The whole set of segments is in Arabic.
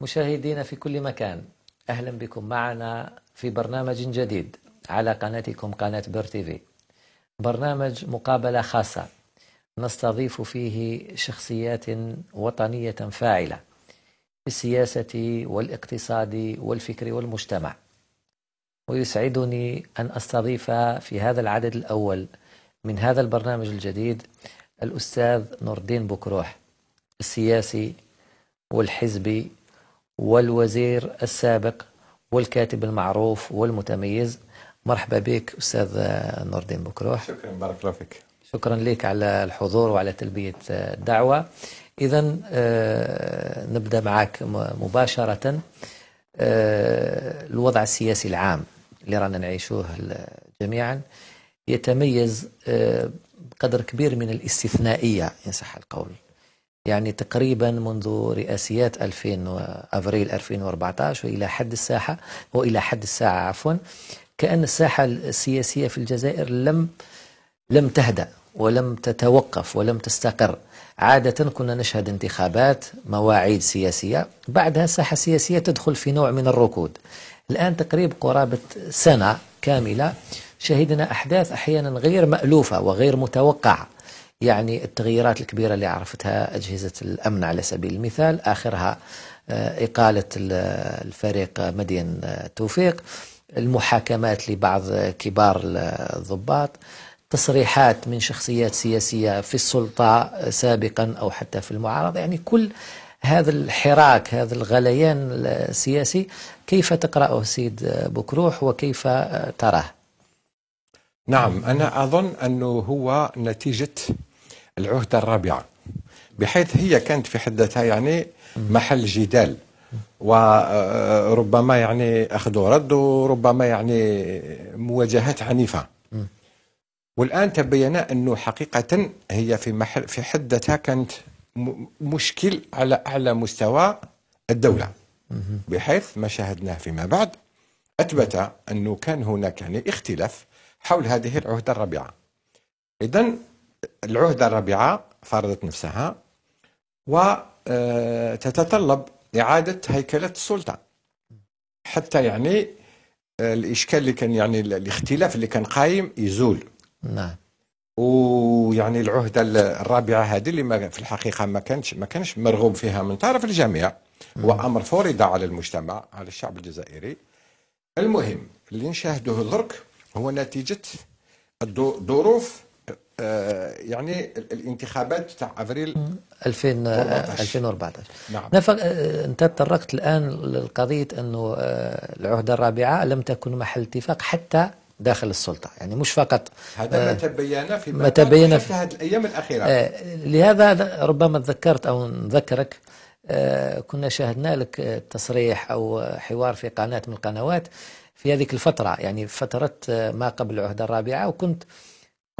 مشاهدينا في كل مكان. أهلا بكم معنا في برنامج جديد على قناتكم قناة بير تيفي برنامج مقابلة خاصة. نستضيف فيه شخصيات وطنية فاعلة في السياسة والاقتصاد والفكر والمجتمع. ويسعدني أن أستضيف في هذا العدد الأول من هذا البرنامج الجديد الأستاذ نور الدين بكروح السياسي والحزبي والوزير السابق والكاتب المعروف والمتميز. مرحبا بك أستاذ نور الدين بكروح. شكرا بارك الله فيك. شكرا لك على الحضور وعلى تلبية الدعوة. إذا نبدأ معك مباشرة. الوضع السياسي العام اللي رانا نعيشوه جميعا يتميز بقدر كبير من الاستثنائية إن صح القول. يعني تقريبا منذ رئاسيات 2000 أفريل 2014 وإلى حد الساحة وإلى حد الساعة عفوا كأن الساحة السياسية في الجزائر لم لم تهدأ ولم تتوقف ولم تستقر. عادة كنا نشهد انتخابات مواعيد سياسية بعدها الساحة السياسية تدخل في نوع من الركود. الآن تقريبا قرابة سنة كاملة شهدنا أحداث أحيانا غير مألوفة وغير متوقعة. يعني التغييرات الكبيرة اللي عرفتها أجهزة الأمن على سبيل المثال. آخرها إقالة الفريق مدين توفيق المحاكمات لبعض كبار الضباط تصريحات من شخصيات سياسية في السلطة سابقا أو حتى في المعارضة. يعني كل هذا الحراك هذا الغليان السياسي كيف تقرأه سيد بكروح وكيف تراه؟ نعم أنا أظن أنه هو نتيجة العهدة الرابعة بحيث هي كانت في حد ذاتها يعني محل جدال. وربما يعني أخذ ورد وربما يعني مواجهات عنيفة. والآن تبين أنه حقيقة هي في محل في حد ذاتها كانت مشكل على أعلى مستوى الدولة. بحيث ما شاهدناه فيما بعد أثبت أنه كان هناك يعني اختلاف حول هذه العهدة الرابعة. إذا العهدة الرابعة فرضت نفسها وتتطلب إعادة هيكلة السلطة حتى يعني الإشكال اللي كان يعني الاختلاف اللي كان قايم يزول. نعم. ويعني العهدة الرابعة هذه اللي ما في الحقيقة ما كانش ما كانش مرغوب فيها من طرف الجميع. وأمر فرض على المجتمع على الشعب الجزائري. المهم اللي نشاهده درك هو نتيجة ظروف يعني الانتخابات تاع أفريل 2014 2014 نعم. نفق أنت تطرقت الآن لقضيه إنه العهدة الرابعة لم تكن محل اتفاق حتى داخل السلطة يعني مش فقط هذا ما تبين في ما تبين في هذه الأيام الأخيرة. لهذا ربما تذكرت أو نذكرك كنا شاهدنا لك تصريح أو حوار في قناة من القنوات في هذيك الفترة يعني فترة ما قبل العهدة الرابعة وكنت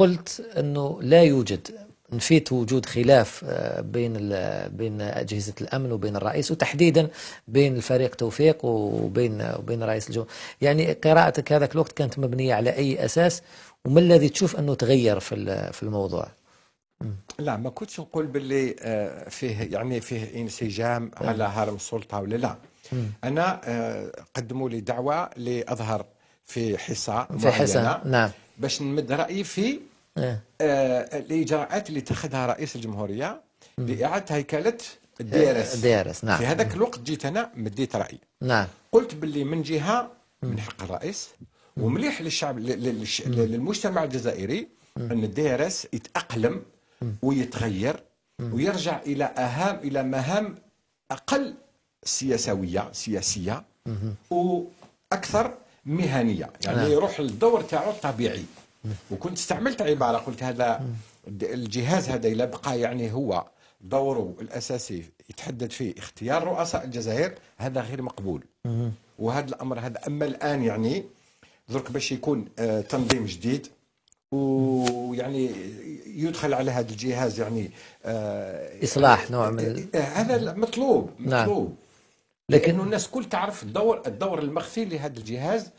قلت إنه لا يوجد نفيت وجود خلاف بين بين أجهزة الأمن وبين الرئيس وتحديدا بين الفريق توفيق وبين وبين رئيس الجمهوريه يعني قراءتك هذاك الوقت كانت مبنية على أي أساس؟ وما الذي تشوف إنه تغير في في الموضوع؟ لا ما كنتش نقول باللي فيه يعني فيه انسجام على هرم السلطة ولا لا. أنا قدموا لي دعوة لأظهر في حصة في حصة نعم. باش نمد رأيي في. آه الإجراءات اللي اتخذها رئيس الجمهورية لإعادة هيكلة الديرس الديرس نعم. في هذاك الوقت جيت أنا مديت رأيي. نعم. قلت باللي من جهة من حق الرئيس ومليح للشعب للمجتمع الجزائري أن الديرس يتأقلم ويتغير ويرجع إلى أهم إلى مهام أقل سياسوية سياسية وأكثر مهنية. يعني نعم. يروح للدور تاعو الطبيعي. وكنت استعملت عبارة قلت هذا الجهاز هذا إلى بقى يعني هو دوره الأساسي يتحدد فيه اختيار رؤساء الجزائر هذا غير مقبول وهذا الأمر هذا أما الآن يعني درك باش يكون آه تنظيم جديد ويعني يدخل على هذا الجهاز يعني آه إصلاح نوع من آه هذا مطلوب نعم. لكن الناس كل تعرف الدور الدور المخفي لهذا الجهاز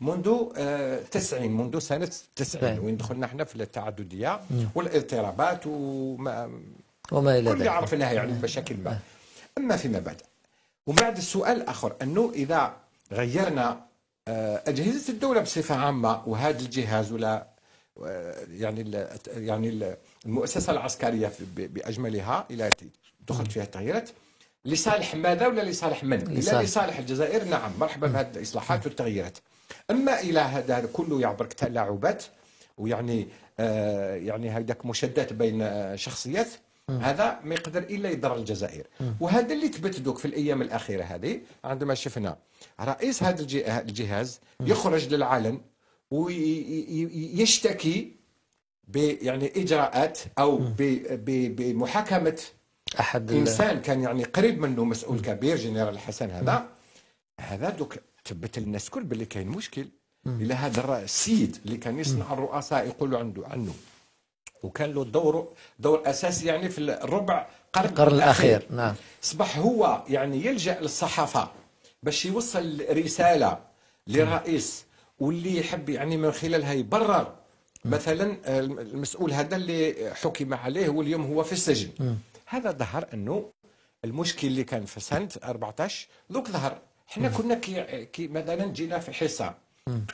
منذ آه 90 منذ سنة 90 نعم. وين دخلنا إحنا في التعددية والاضطرابات وما وما إلى كل ذلك. عرفناها يعني بشكل ما. أما فيما بعد وبعد السؤال الآخر أنه إذا غيرنا آه، أجهزة الدولة بصفة عامة وهذا الجهاز ولا آه، يعني ال يعني ال المؤسسة العسكرية بأجملها إلى دخلت فيها التغييرات لصالح ماذا ولا لصالح من؟ لصالح. لصالح الجزائر. نعم مرحبا بهذه الإصلاحات والتغييرات. أما إلى هذا كله يعبرك تلاعبات ويعني آه يعني هذاك مشادات بين شخصيات هذا ما يقدر إلا يضر الجزائر. وهذا اللي ثبت دوك في الأيام الأخيرة هذه عندما شفنا رئيس هذا الجهاز يخرج للعلن ويشتكي ب يعني إجراءات أو بمحاكمة أحد إنسان كان يعني قريب منه مسؤول كبير جنرال الحسن هذا. هذا دوك تبت للناس الكل باللي كاين مشكل إلى هذا السيد اللي كان يصنع الرؤساء يقولوا عنده عنه. وكان له دور دور أساسي يعني في الربع قرن القرن الأخير. نعم. اصبح هو يعني يلجأ للصحافة باش يوصل رسالة للرئيس واللي يحب يعني من خلالها يبرر. مثلا المسؤول هذا اللي حكم عليه واليوم هو في السجن. هذا ظهر إنه المشكل اللي كان في سنة 14 دوك ظهر إحنا كنا كي, كي مثلا جينا في حصة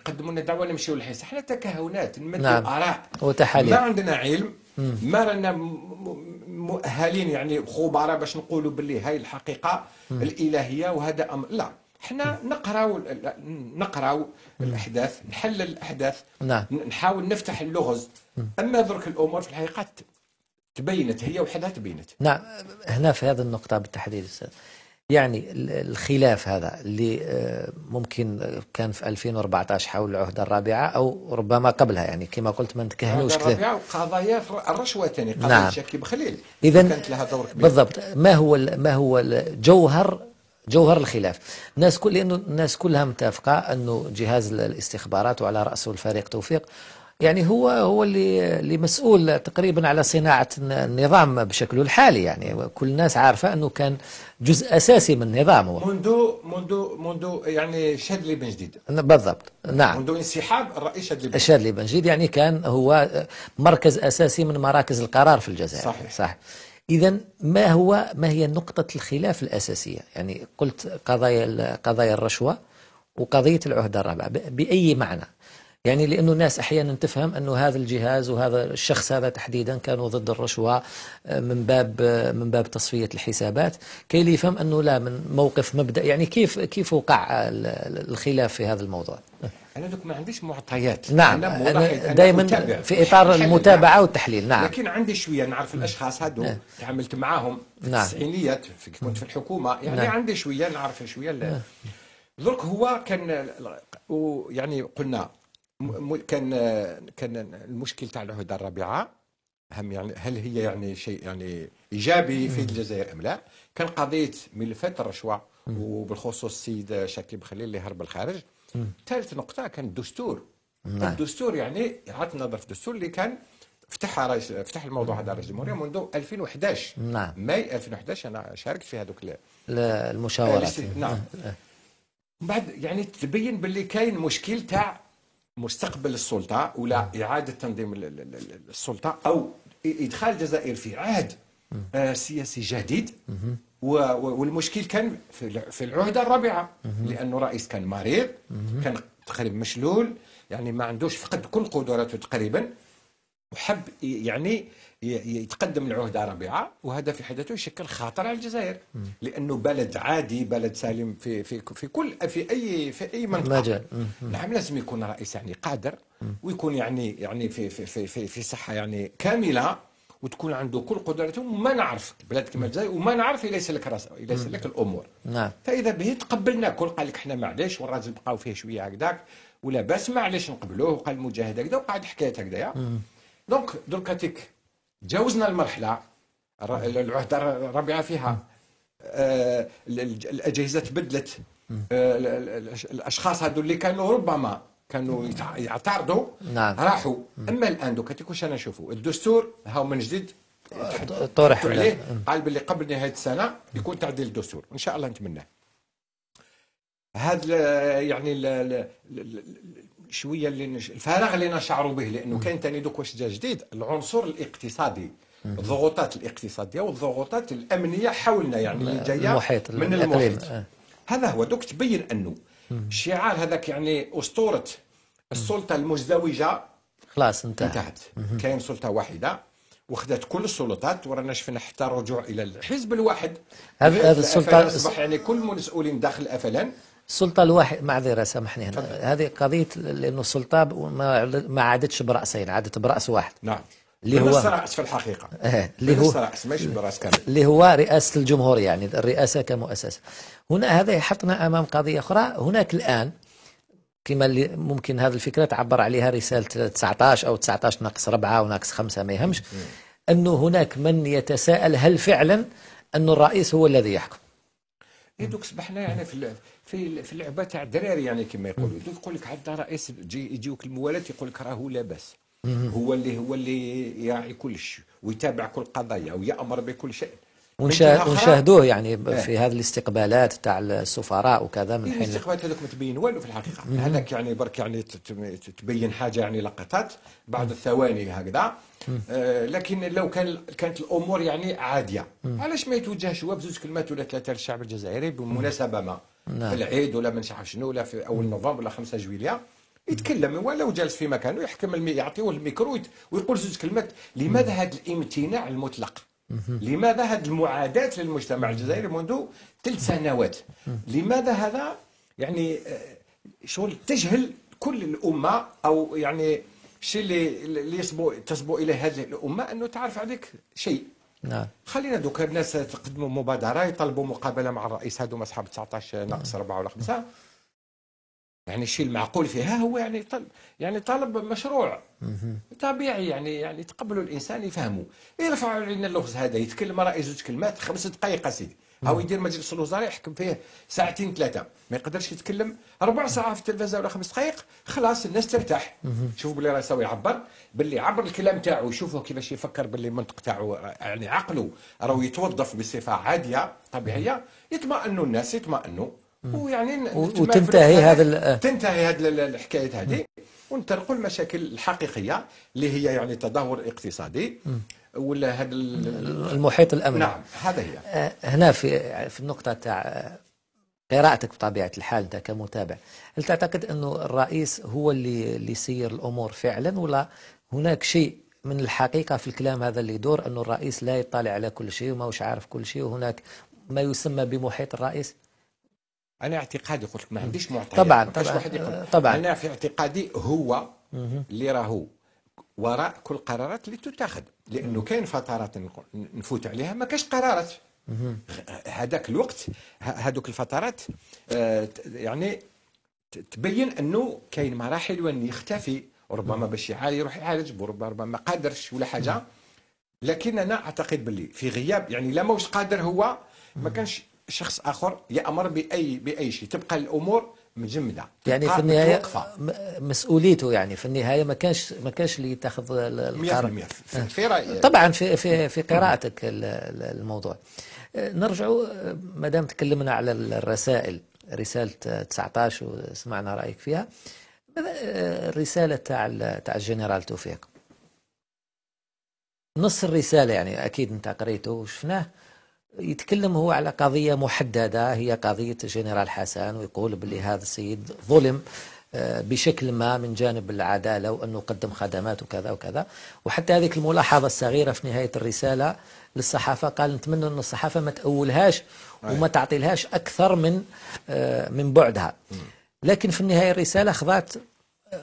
قدموا لنا دعوة نمشيو للحصة. إحنا تكهنات نمدوا نعم. آراء. وتحاليل. ما عندنا علم ما رانا مؤهلين يعني خبراء باش نقولوا باللي هاي الحقيقة الإلهية وهذا أمر. لا إحنا نقراو نقراو الأحداث نحلل الأحداث نعم. نحاول نفتح اللغز. أما درك الأمور في الحقيقة تبينت هي وحدها تبينت. نعم هنا في هذه النقطة بالتحديد أستاذ. يعني ال- الخلاف هذا اللي آه، ممكن كان في 2014 حول العهدة الرابعة أو ربما قبلها يعني كما قلت ما نتكهنوش كثير الرابعة وقضايا الرشوه ثاني قضيه نعم. شكي بخليل. إذا كانت لها دور كبير. بالضبط. ما هو ما هو الجوهر جوهر الخلاف؟ الناس كل لأنه الناس كلها متفقة أنه جهاز ال- الاستخبارات وعلى رأسه الفريق توفيق يعني هو هو اللي اللي مسؤول تقريبا على صناعة الن- النظام بشكله الحالي. يعني كل الناس عارفة أنه كان جزء أساسي من النظام هو منذ منذ منذ يعني شادلي بن جديد. بالضبط. نعم. منذ انسحاب الرئيس شادلي بن الشاذلي بن جيد يعني كان هو مركز أساسي من مراكز القرار في الجزائر. صحيح. صح اذا ما هو ما هي نقطة الخلاف الأساسية؟ يعني قلت قضايا قضايا الرشوة وقضية العهده الرابعه بأي معنى؟ يعني لأنه الناس أحيانا تفهم أنه هذا الجهاز وهذا الشخص هذا تحديدا كانوا ضد الرشوة آه، من باب آه، من باب تصفية الحسابات. كي اللي يفهم أنه لا من موقف مبدا يعني كيف كيف وقع ال- ال- الخلاف في هذا الموضوع؟ أنا دوك ما عنديش معطيات. نعم أنا دائما. في إطار. المتابعة والتحليل. نعم. لكن عندي شوية نعرف الأشخاص هادو. تعاملت معاهم في نعم. التسعينيات في كنت في الحكومة. يعني نعم. عندي شوية نعرف شوية ال- درك هو كان يعني قلنا كان كان المشكل تاع العهدة الرابعة هم يعني هل هي يعني شيء يعني إيجابي في الجزائر أم لا؟ كان قضية ملفات الرشوه وبالخصوص السيد شاكي بخليل اللي هرب الخارج. ثالث نقطة كان الدستور. نعم. الدستور يعني اعاده النظر في الدستور اللي كان فتح رئيس فتح الموضوع هذا رئيس الجمهورية منذ 2011 نعم. ماي 2011 أنا شاركت في هذوك ال- المشاورات نعم بعد يعني تبين باللي كاين مشكل تاع مستقبل السلطة ولا إعادة تنظيم ال- ال- ال- السلطة أو إدخال الجزائر في عهد آه، سياسي جديد. والمشكل كان في الع- في العهدة الرابعة لأنه رئيس كان مريض كان تقريبا مشلول يعني ما عندوش فقد كل قدراته تقريبا. وحب يعني يتقدم العهده الرابعه وهذا في حد ذاته يشكل خطر على الجزائر. لأنه بلد عادي بلد سالم في في في كل في اي في أي منطقة. مجال. نعم لازم يكون رئيس يعني قادر ويكون يعني يعني في في في في, في صحة يعني كاملة وتكون عنده كل قدراته. وما نعرف بلاد كما الجزائر وما نعرف ليس لك راس ليس لك الأمور. نعم. فإذا به تقبلنا. كل قال لك إحنا معليش والراجل بقاو فيه شوية هكذاك. ولا باس معليش نقبلوه وقال المجاهد هكذا وقعد حكايات هكذايا. دونك دركا تيك تجاوزنا المرحلة. العهده الرابعة فيها. آه، ال- ال- الأجهزة تبدلت. آه، ال- ال- الأشخاص هذو اللي كانوا ربما كانوا يعترضوا نعم. راحوا. أما الآن دوكا تيك واش أنا نشوفوا الدستور هاو من جديد طرح عليه. قال باللي قبل نهاية السنة يكون تعديل الدستور. إن شاء الله نتمناه. هذا يعني شوية اللي نش... الفراغ اللي نشعروا به لأنه كاين ثاني دوك واش جا جديد؟ العنصر الاقتصادي. الضغوطات الاقتصادية والضغوطات الأمنية حولنا يعني اللي جاية المحيط من. المحيط. آه. هذا هو. دوك تبين أنه الشعار هذاك يعني أسطورة. السلطة المزدوجة خلاص انتهى انتهت. كاين سلطة واحدة وخذت كل السلطات ورانا شفنا حتى الرجوع إلى الحزب الواحد. هذا- الأفلان أصبح يعني كل المسؤولين داخل الافلان السلطة الواحد معذرة سامحني هنا. هذه قضية لأنه السلطة ما عادتش برأسين عادت برأس واحد. نعم. اللي هو- راس في الحقيقة. إيه، اللي هو- راس ماشي برأس كامل. اللي هو رئاسة الجمهور يعني الرئاسة كمؤسسة. هنا هذا يحطنا أمام قضية أخرى. هناك الآن كما اللي ممكن هذه الفكرة تعبر عليها رسالة 19 أو 19 ناقص 4 أو ناقص 5 ما يهمش. أنه هناك من يتساءل هل فعلا أن الرئيس هو الذي يحكم؟ إيه دوك صبحنا يعني في في في اللعبة تاع الدراري يعني كما يقولوا. يقول لك عندنا رئيس يجي يجيوك الموالات يقول لك راهو لاباس. هو اللي هو اللي يراعي كل شيء ويتابع كل قضايا ويأمر بكل شيء. ونشاهدوه يعني إيه. في هذه الاستقبالات تاع السفراء وكذا من حين الاستقبالات هذوك ما تبين والو في الحقيقة. هذاك يعني برك يعني تبين حاجة يعني لقطات بعض الثواني هكذا. آه لكن لو كان كانت الأمور يعني عادية. علاش ما يتوجهش؟ هو بزوج كلمات ولا ثلاثة للشعب الجزائري بمناسبة ما. نعم. العيد ولا نعرف شنو ولا في أول نوفمبر ولا 5 جويليا يتكلم. ولو جالس في مكانه يحكم المي يعطيوه الميكرو ويت- ويقول زوج كلمات. لماذا هذا الامتناع المطلق؟ لماذا هذه المعاداة للمجتمع الجزائري منذ ثلاث سنوات؟ لماذا هذا يعني آه، شغل تجهل كل الأمة أو يعني الشيء اللي اللي يصبو تصبو إليه هذه الأمة؟ أنه تعرف عليك شيء. نعم. خلينا دوك الناس تقدموا مبادرة يطلبوا مقابلة مع الرئيس هذو أصحاب 19 ناقص 4 ولا 5 يعني الشيء المعقول فيها هو يعني طلب يعني طلب مشروع. طبيعي يعني يعني تقبلوا الإنسان يفهموا يرفعوا علينا اللغز هذا يتكلم رئيس زوج كلمات خمس دقائق سيدي أو يدير مجلس الوزراء يحكم فيه ساعتين ثلاثة. ما يقدرش يتكلم. ربع ساعه في التلفزة ولا خمس دقائق خلاص الناس ترتاح. شوفوا باللي راه يسوي يعبر باللي عبر الكلام تاعو يشوفوا كيفاش يفكر باللي المنطق تاعو يعني عقله راهو يتوظف بصفة عادية طبيعية. يطمئنوا الناس يطمئنوا ويعني وتنتهي هذا تنتهي هذه ال- الحكاية هذه. ونطرقوا المشاكل الحقيقية اللي هي يعني تدهور اقتصادي. ولا هذا ال- المحيط الأمني. نعم هذا هي. آه، هنا في في النقطة تاع آه، قراءتك بطبيعة الحال أنت كمتابع هل تعتقد أنه الرئيس هو اللي اللي يسير الأمور فعلا ولا هناك شيء من الحقيقة في الكلام هذا اللي يدور أنه الرئيس لا يطلع على كل شيء وما هوش عارف كل شيء وهناك ما يسمى بمحيط الرئيس؟ أنا اعتقادي قلت لك ما عنديش معطيات. طبعاً، طبعاً، طبعاً. أنا في اعتقادي هو اللي راهو. وراء كل القرارات اللي تتخذ لأنه كاين فترات نفوت عليها ما كاش قرارات. هذاك الوقت هذوك الفترات آه، يعني تبين أنه كاين مراحل وين يختفي وربما باش يعالج يروح يعالج وربما ما قادرش ولا حاجة. لكن أنا أعتقد باللي في غياب يعني لا موش قادر هو ما كانش شخص آخر يأمر باي بأي شيء. تبقى الأمور مجمده يعني في. م- مسؤوليته يعني. في النهاية ما كانش ما كانش اللي يتخذ ال- 100% القرار. في, في رايي طبعا في في في قراءتك ال- ال- الموضوع. آه، نرجع آه، ما دام تكلمنا على الرسائل رسالة آه، 19 وسمعنا رأيك فيها. آه، الرسالة تاع تاع الجنرال توفيق؟ نص الرسالة يعني أكيد أنت قريته وشفناه. يتكلم هو على قضية محددة هي قضية جنرال حسن ويقول باللي هذا السيد ظلم آه، بشكل ما من جانب العدالة وأنه قدم خدمات وكذا وكذا. وحتى هذه الملاحظة الصغيرة في نهاية الرسالة للصحافة قال نتمنى أن الصحافة ما تأولهاش وما تعطيلهاش أكثر من آه، من بعدها. لكن في النهاية الرسالة خضعت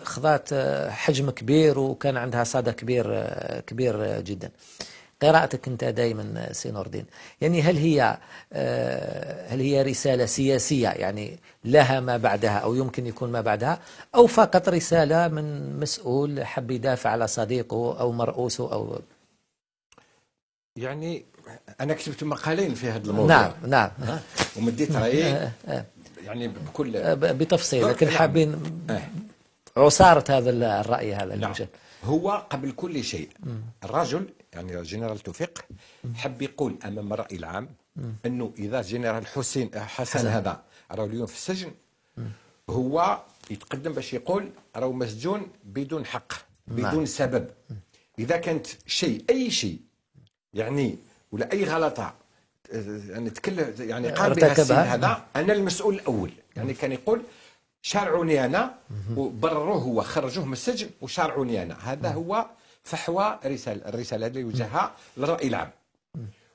خضعت آه، حجم كبير وكان عندها صدى كبير كبير جدا. قراءتك انت دائما سي نور الدين يعني هل هي آه، هل هي رسالة سياسية؟ يعني لها ما بعدها أو يمكن يكون ما بعدها أو فقط رسالة من مسؤول حب يدافع على صديقه أو مرؤوسه أو يعني أنا كتبت مقالين في هذا الموضوع. نعم نعم؟ ومديت رايي آه، آه، يعني بكل بتفصيل لكن نعم. حابين. عصارة هذا الرأي هذا نعم. هو قبل كل شيء الرجل يعني الجنرال توفيق حب يقول أمام الراي العام أنه إذا جنرال حسين حسن هذا راه اليوم في السجن هو يتقدم باش يقول راهو مسجون بدون حق بدون سبب. إذا كانت شيء أي شيء يعني ولا أي غلطة آه، يعني تكلم يعني قام بها هذا أنا المسؤول الأول. يعني كان يقول شارعوني أنا وبرروه هو خرجوه من السجن وشارعوني أنا. هذا هو فحوى رسالة الرسالة اللي وجهها للرأي العام.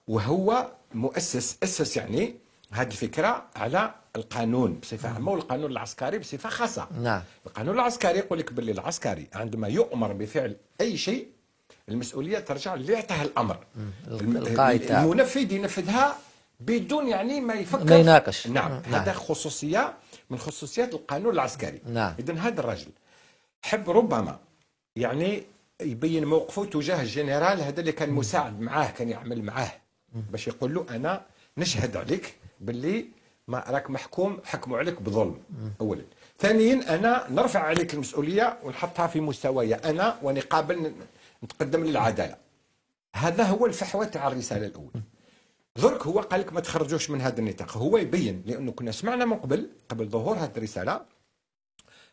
وهو مؤسس أسس يعني هذه الفكرة على القانون بصفة عامة والقانون العسكري بصفة خاصة. نعم. القانون العسكري يقول لك باللي العسكري عندما يؤمر بفعل أي شيء المسؤولية ترجع اللي الأمر. الم- القائد. المنفذ ينفذها بدون يعني ما يفكر. ما يناقش. نعم. نعم. هذا خصوصية من خصوصيات القانون العسكري. نعم. اذا هذا الرجل حب ربما يعني يبين موقفه تجاه الجنرال هذا اللي كان مساعد معاه كان يعمل معاه. باش يقول له أنا نشهد عليك باللي ما راك محكوم حكموا عليك بظلم اولا. ثانيا أنا نرفع عليك المسؤولية ونحطها في مستوايا أنا وأني قابل ن- نتقدم للعدالة. هذا هو الفحوى تاع الرسالة الاولى درك هو قال لك ما تخرجوش من هذا النطاق. هو يبين لأنه كنا سمعنا من قبل قبل ظهور هذه الرسالة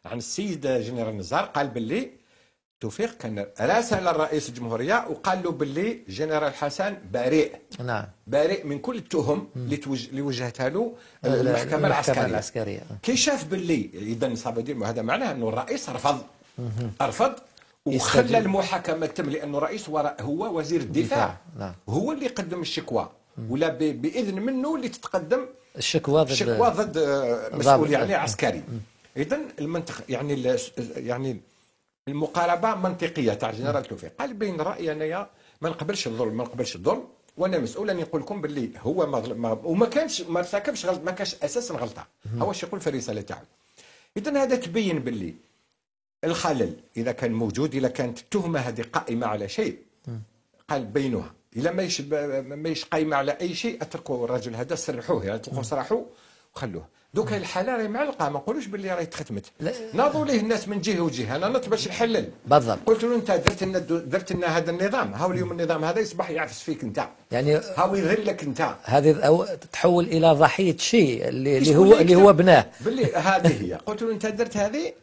عن السيد جنرال نزار قال باللي توفيق كان راسل الرئيس الجمهورية وقال له باللي جنرال حسن بريء نعم بريء من كل التهم اللي. اللي وجهتها له المحكمة المحكمة العسكرية العسكرية. كي شاف باللي اذا يدير هذا معناه أنه الرئيس رفض رفض وخلى. المحاكمة تتم لأنه الرئيس هو هو وزير الدفاع دفاع، نعم. هو اللي يقدم الشكوى ولا ب... بإذن منه اللي تتقدم الشكوى ضد شكوى ضد آه،. مسؤول يعني عسكري اذا المنطق يعني يعني المقاربة منطقية تاع جنرال توفيق. قال بين رأيي أنايا ما نقبلش الظلم ما نقبلش الظلم وأنا مسؤول اني نقول لكم باللي هو ما, ما وما كانش ما ارتكبش غلط ما كانش أساسا غلطه هو اش يقول في الرسالة تاعو؟ اذا هذا تبين باللي الخلل إذا كان موجود إذا كانت التهمة هذه قائمة على شيء قال بينوها إذا ما يش ما يش قايمة على أي شيء أتركوا الرجل هذا سرحوه يعني اطلقوا سراحه وخلوه. دوكا الحالة راهي معلقة ما نقولوش باللي راهي تختمت. ناضوا ليه الناس من جهة وجهة أنا نط باش نحلل بالضبط. قلت له أنت درت لنا درت لنا هذا النظام هاو اليوم النظام هذا يصبح يعفس فيك أنت. يعني هاو يذلك أنت. هذه أو تتحول إلى ضحية شيء اللي, هو اللي هو بناه. باللي هذه هي. قلت له أنت درت هذه؟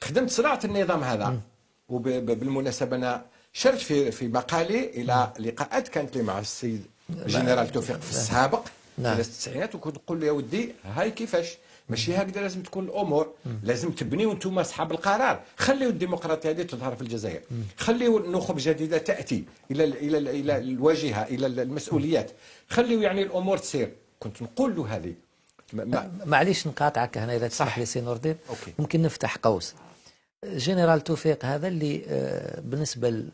خدمت صناعة النظام هذا. وبالمناسبه أنا شرت في في مقالي إلى لقاءات كانت لي مع السيد جنرال توفيق في السابق. نعم. في التسعينات وكنت نقول له يا ودي هاي كيفاش؟ ماشي هكذا لازم تكون الأمور لازم تبنيوا أنتم أصحاب القرار. خليوا الديمقراطية هذه تظهر في الجزائر. خليوا نخب جديده تأتي إلى ال إلى ال إلى الواجهة إلى المسؤوليات. خليوا يعني الأمور تسير كنت نقول له هذه. ما معليش نقاطعك هنا إذا تسمح. لي سي نور الدين. ممكن نفتح قوس. جنرال توفيق هذا اللي آه، بالنسبة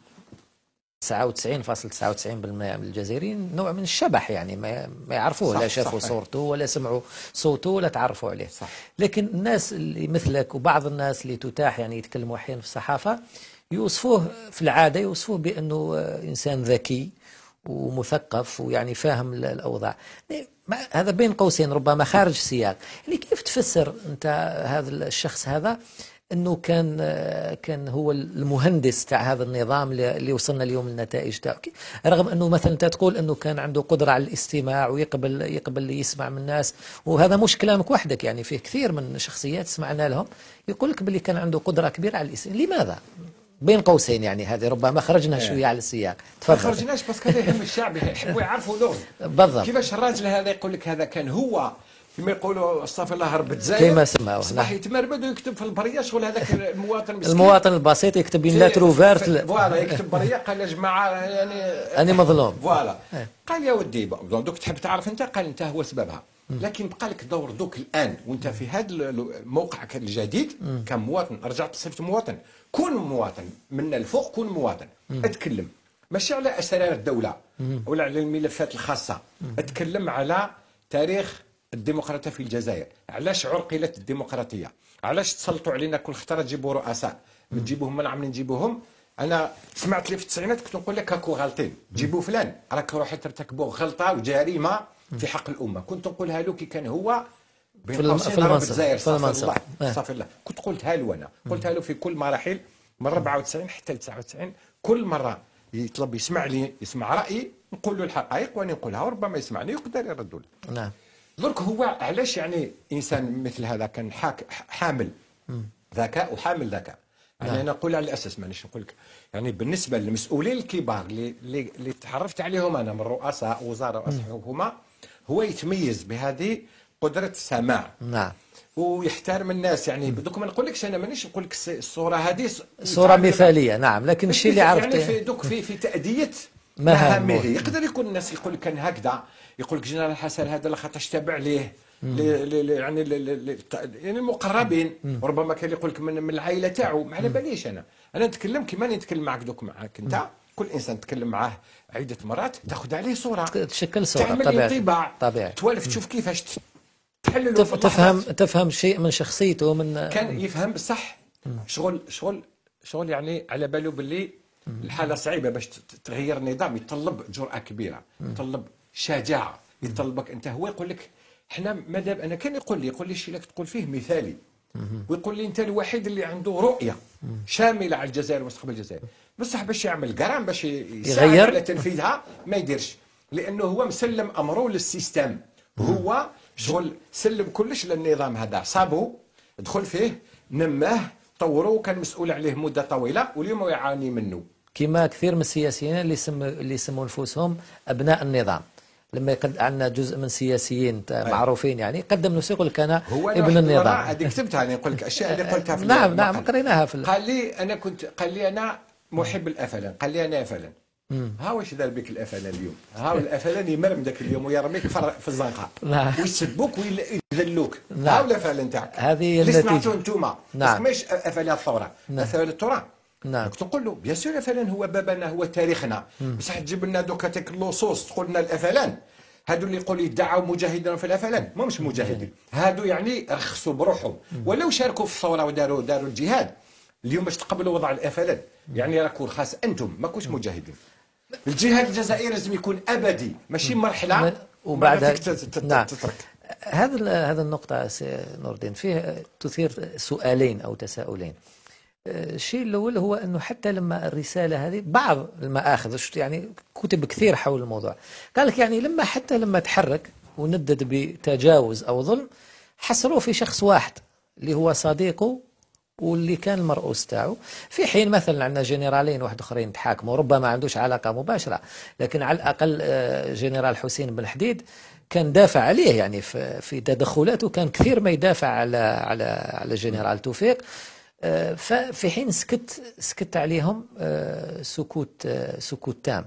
99.99% من الجزائريين نوع من الشبح يعني ما ما يعرفوه صح، لا شافوا. صورته ولا سمعوا صوته ولا تعرفوا عليه صح. لكن الناس اللي مثلك وبعض الناس اللي تتاح يعني يتكلموا أحيانا في الصحافة يوصفوه في العادة يوصفوه بأنه إنسان ذكي ومثقف ويعني فاهم ال- الأوضاع ما- هذا بين قوسين ربما خارج السياق يعني كيف تفسر أنت هذا الشخص هذا إنه كان كان هو المهندس تاع هذا النظام اللي وصلنا اليوم للنتائج تاعه. كي- رغم إنه مثلا أنت تقول إنه كان عنده قدرة على الاستماع ويقبل يقبل يسمع من الناس. وهذا مش كلامك وحدك يعني فيه كثير من شخصيات سمعنا لهم. يقول لك باللي كان عنده قدرة كبيرة على الاستماع. لماذا؟ بين قوسين يعني هذه ربما خرجنا شوية على السياق. ما تفضل. خرجناش باسكو هذا يهم الشعب يحبوا يعرفوا لغز بالضبط. كيفاش الراجل هذا يقول لك هذا كان هو كما يقولوا استغفر الله رب الجزائر كيما سماوه، صباح. يتمرمد ويكتب في البرية شغل هذاك المواطن مسكين المواطن البسيط يكتب lettre ouverte voilà يكتب برية قال يا جماعة يعني أنا مظلوم. voilà. قال يا ودي دوك تحب تعرف أنت؟ قال أنت هو سببها. لكن بقى لك دور دوك الآن وأنت في هذا الموقع الجديد كمواطن رجعت صفت مواطن. كون مواطن من الفوق كون مواطن. أتكلم. ماشي على أسرار الدولة ولا على الملفات الخاصة. أتكلم على تاريخ الديمقراطية في الجزائر. علاش عرقلت الديمقراطية؟ علاش تسلطوا علينا كل خطرة تجيبوا رؤساء؟ تجيبوهم من عم نجيبوهم أنا سمعت لي في التسعينات كنت نقول لك هاكو غالطين جيبوا فلان. راك روحي ترتكبوا غلطة وجريمة في حق الأمة. كنت نقولها له كي كان هو في المنصب، الجزائر في المنصب. الله. استغفر الله. كنت قلتها له أنا. قلتها له في كل مراحل من 94 حتى ل 99 كل مرة يطلب يسمع لي يسمع رأيي نقول له الحقائق وأنا نقولها. وربما يسمعني يقدر يرد لي نعم. درك هو علاش يعني إنسان مثل هذا كان حاك حامل ذكاء وحامل ذكاء يعني نعم. أنا أقول على الأساس مانيش نقول لك. يعني بالنسبة للمسؤولين الكبار اللي اللي, تعرفت عليهم أنا من رؤساء ورؤساء حكومه هو يتميز بهذه قدرة السماع. نعم. ويحترم الناس. يعني دوك ما نقولكش أنا مانيش نقول لك الصورة هذه س- صورة مثالية. نعم. لكن الشيء اللي يعني عرفته في دوك في في تأدية مهامه. مهامه يقدر يكون الناس يقول لك كان هكذا يقول لك جنرال حسن هذا لخاطرش تابع ليه؟ يعني يعني المقربين ربما كان يقول لك من, من العائلة تاعو. ما على باليش أنا. أنا نتكلم كيما نتكلم معك دوك معك أنت كل إنسان تكلم معاه عدة مرات تاخذ عليه صورة. تشكل صورة تعمل طبيعي انطباع. طبيعي. توالف تشوف كيفاش تحلل تف- تفهم تفهم شيء من شخصيته من كان يفهم بصح شغل شغل شغل يعني على باله باللي الحالة صعيبة باش تغير النظام يتطلب جرأة كبيرة يتطلب شجاعه يتطلبك أنت. هو يقول لك إحنا مادام أنا كان يقول لي يقول لي الشيء اللي تقول فيه مثالي. ويقول لي أنت الوحيد اللي عنده رؤية شاملة على الجزائر ومستقبل الجزائر. بصح باش يعمل قرام باش يغير؟ على تنفيذها ما يديرش. لأنه هو مسلم أمره للسيستم. هو شغل سلم كلش للنظام هذا. صابه دخل فيه نماه طوره وكان مسؤول عليه مدة طويلة واليوم يعاني منه. كما كثير من السياسيين اللي يسموا اللي يسموا انفسهم أبناء النظام. لما يقد عندنا جزء من السياسيين تا- معروفين يعني قدم نفسه يقول لك أنا هو ابن النظام. هذه كتبتها أنا نقول لك أشياء اللي قلتها في نعم نعم. قريناها في ال- قال لي أنا كنت قال لي أنا محب الافلان قال لي أنا افلان ها واش دار بك الافلان اليوم؟ ها الافلان يمرم ذاك اليوم ويرميك في الزنقة. نعم. ويسبوك ويذلوك نعم. ها الافلان تاعك هذه اللي. سمعتوا أنتوما. نعم. ماش افلان الثورة. افلان التراب نعم. تقول له bien sûr الافلان هو بابنا هو تاريخنا. بصح تجيب لنا دوكا تاك اللصوص تقول لنا الأفلان. هادو اللي يقول يدعوا مجاهدين في الأفلان ما مش مجاهدين. هادو يعني رخصوا بروحهم. ولو شاركوا في الثورة وداروا داروا الجهاد اليوم باش تقبلوا وضع الأفلان. يعني راكم خاص أنتم ما كوش مجاهدين. الجهاد الجزائري لازم يكون أبدي ماشي مرحلة وبعدها نعم. تترك. هذا هذا النقطة سي نور الدين. فيه تثير سؤالين أو تساؤلين. الشيء الأول هو أنه حتى لما الرسالة هذه بعض المآخذ يعني كتب كثير حول الموضوع. قال لك يعني لما حتى لما تحرك وندد بتجاوز أو ظلم حصروه في شخص واحد اللي هو صديقه واللي كان المرؤوس تاعو في حين مثلا عندنا جنرالين واحد آخرين تحاكموا ربما ما عندوش علاقة مباشرة لكن على الأقل آه، جنرال حسين بن حديد كان دافع عليه يعني في تدخلاته كان كثير ما يدافع على على على جنرال توفيق. ففي حين سكت سكت عليهم آه، سكوت آه، سكوت تام.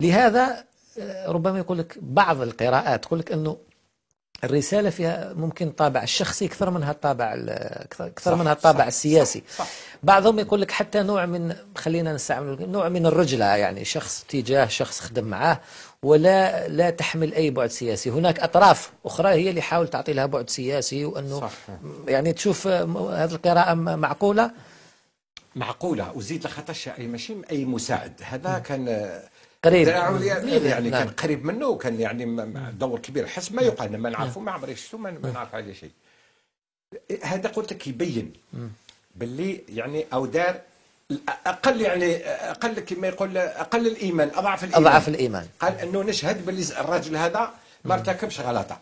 لهذا آه، ربما يقول لك بعض القراءات تقول لك أنه الرسالة فيها ممكن طابع الشخصي أكثر منها الطابع ال- أكثر أكثر صح، منها الطابع صح، السياسي. صح، صح. بعضهم يقول لك حتى نوع من خلينا نستعمل نوع من الرجلة يعني شخص تجاه شخص خدم معاه ولا لا تحمل أي بعد سياسي. هناك أطراف أخرى هي اللي حاول تعطي لها بعد سياسي وأنه صح. يعني تشوف آه، هذه القراءة م- معقولة؟ معقولة. وزيد لخاطرش أي ماشي أي مساعد. هذا كان آه، قريب. يعني نعم. كان قريب منه وكان يعني م- م- دور كبير. حسب ما يقال ما نعرفه ما عمري شفتو ما ما نعرف عليه شيء. هذا قلت لك يبين باللي يعني أو دار أقل يعني أقل كما يقول أقل الإيمان أضعف الإيمان. أضعف الإيمان. قال إنه نشهد باللي الرجل هذا ما ارتكبش غلطة.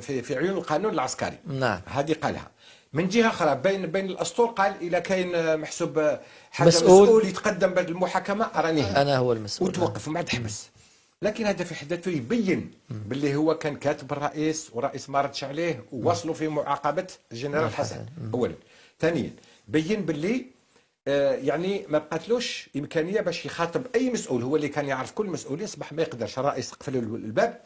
في عيون القانون العسكري. نعم. هذه قالها. من جهة أخرى بين بين الاسطور قال إذا كاين محسوب حاجة مسؤول. مسؤول, يتقدم بالمحاكمه رانيه أنا هو المسؤول. وتوقف ومن بعد حبس. لكن هذا في حد ذاته يبين باللي هو كان كاتب الرئيس والرئيس ما ردش عليه ووصلوا في معاقبة الجنرال حسن. اولا. ثانيا بين باللي آه، يعني ما بقاتلوش إمكانية باش يخاطب أي مسؤول. هو اللي كان يعرف كل مسؤول يصبح ما يقدرش. الرئيس يقفل له الباب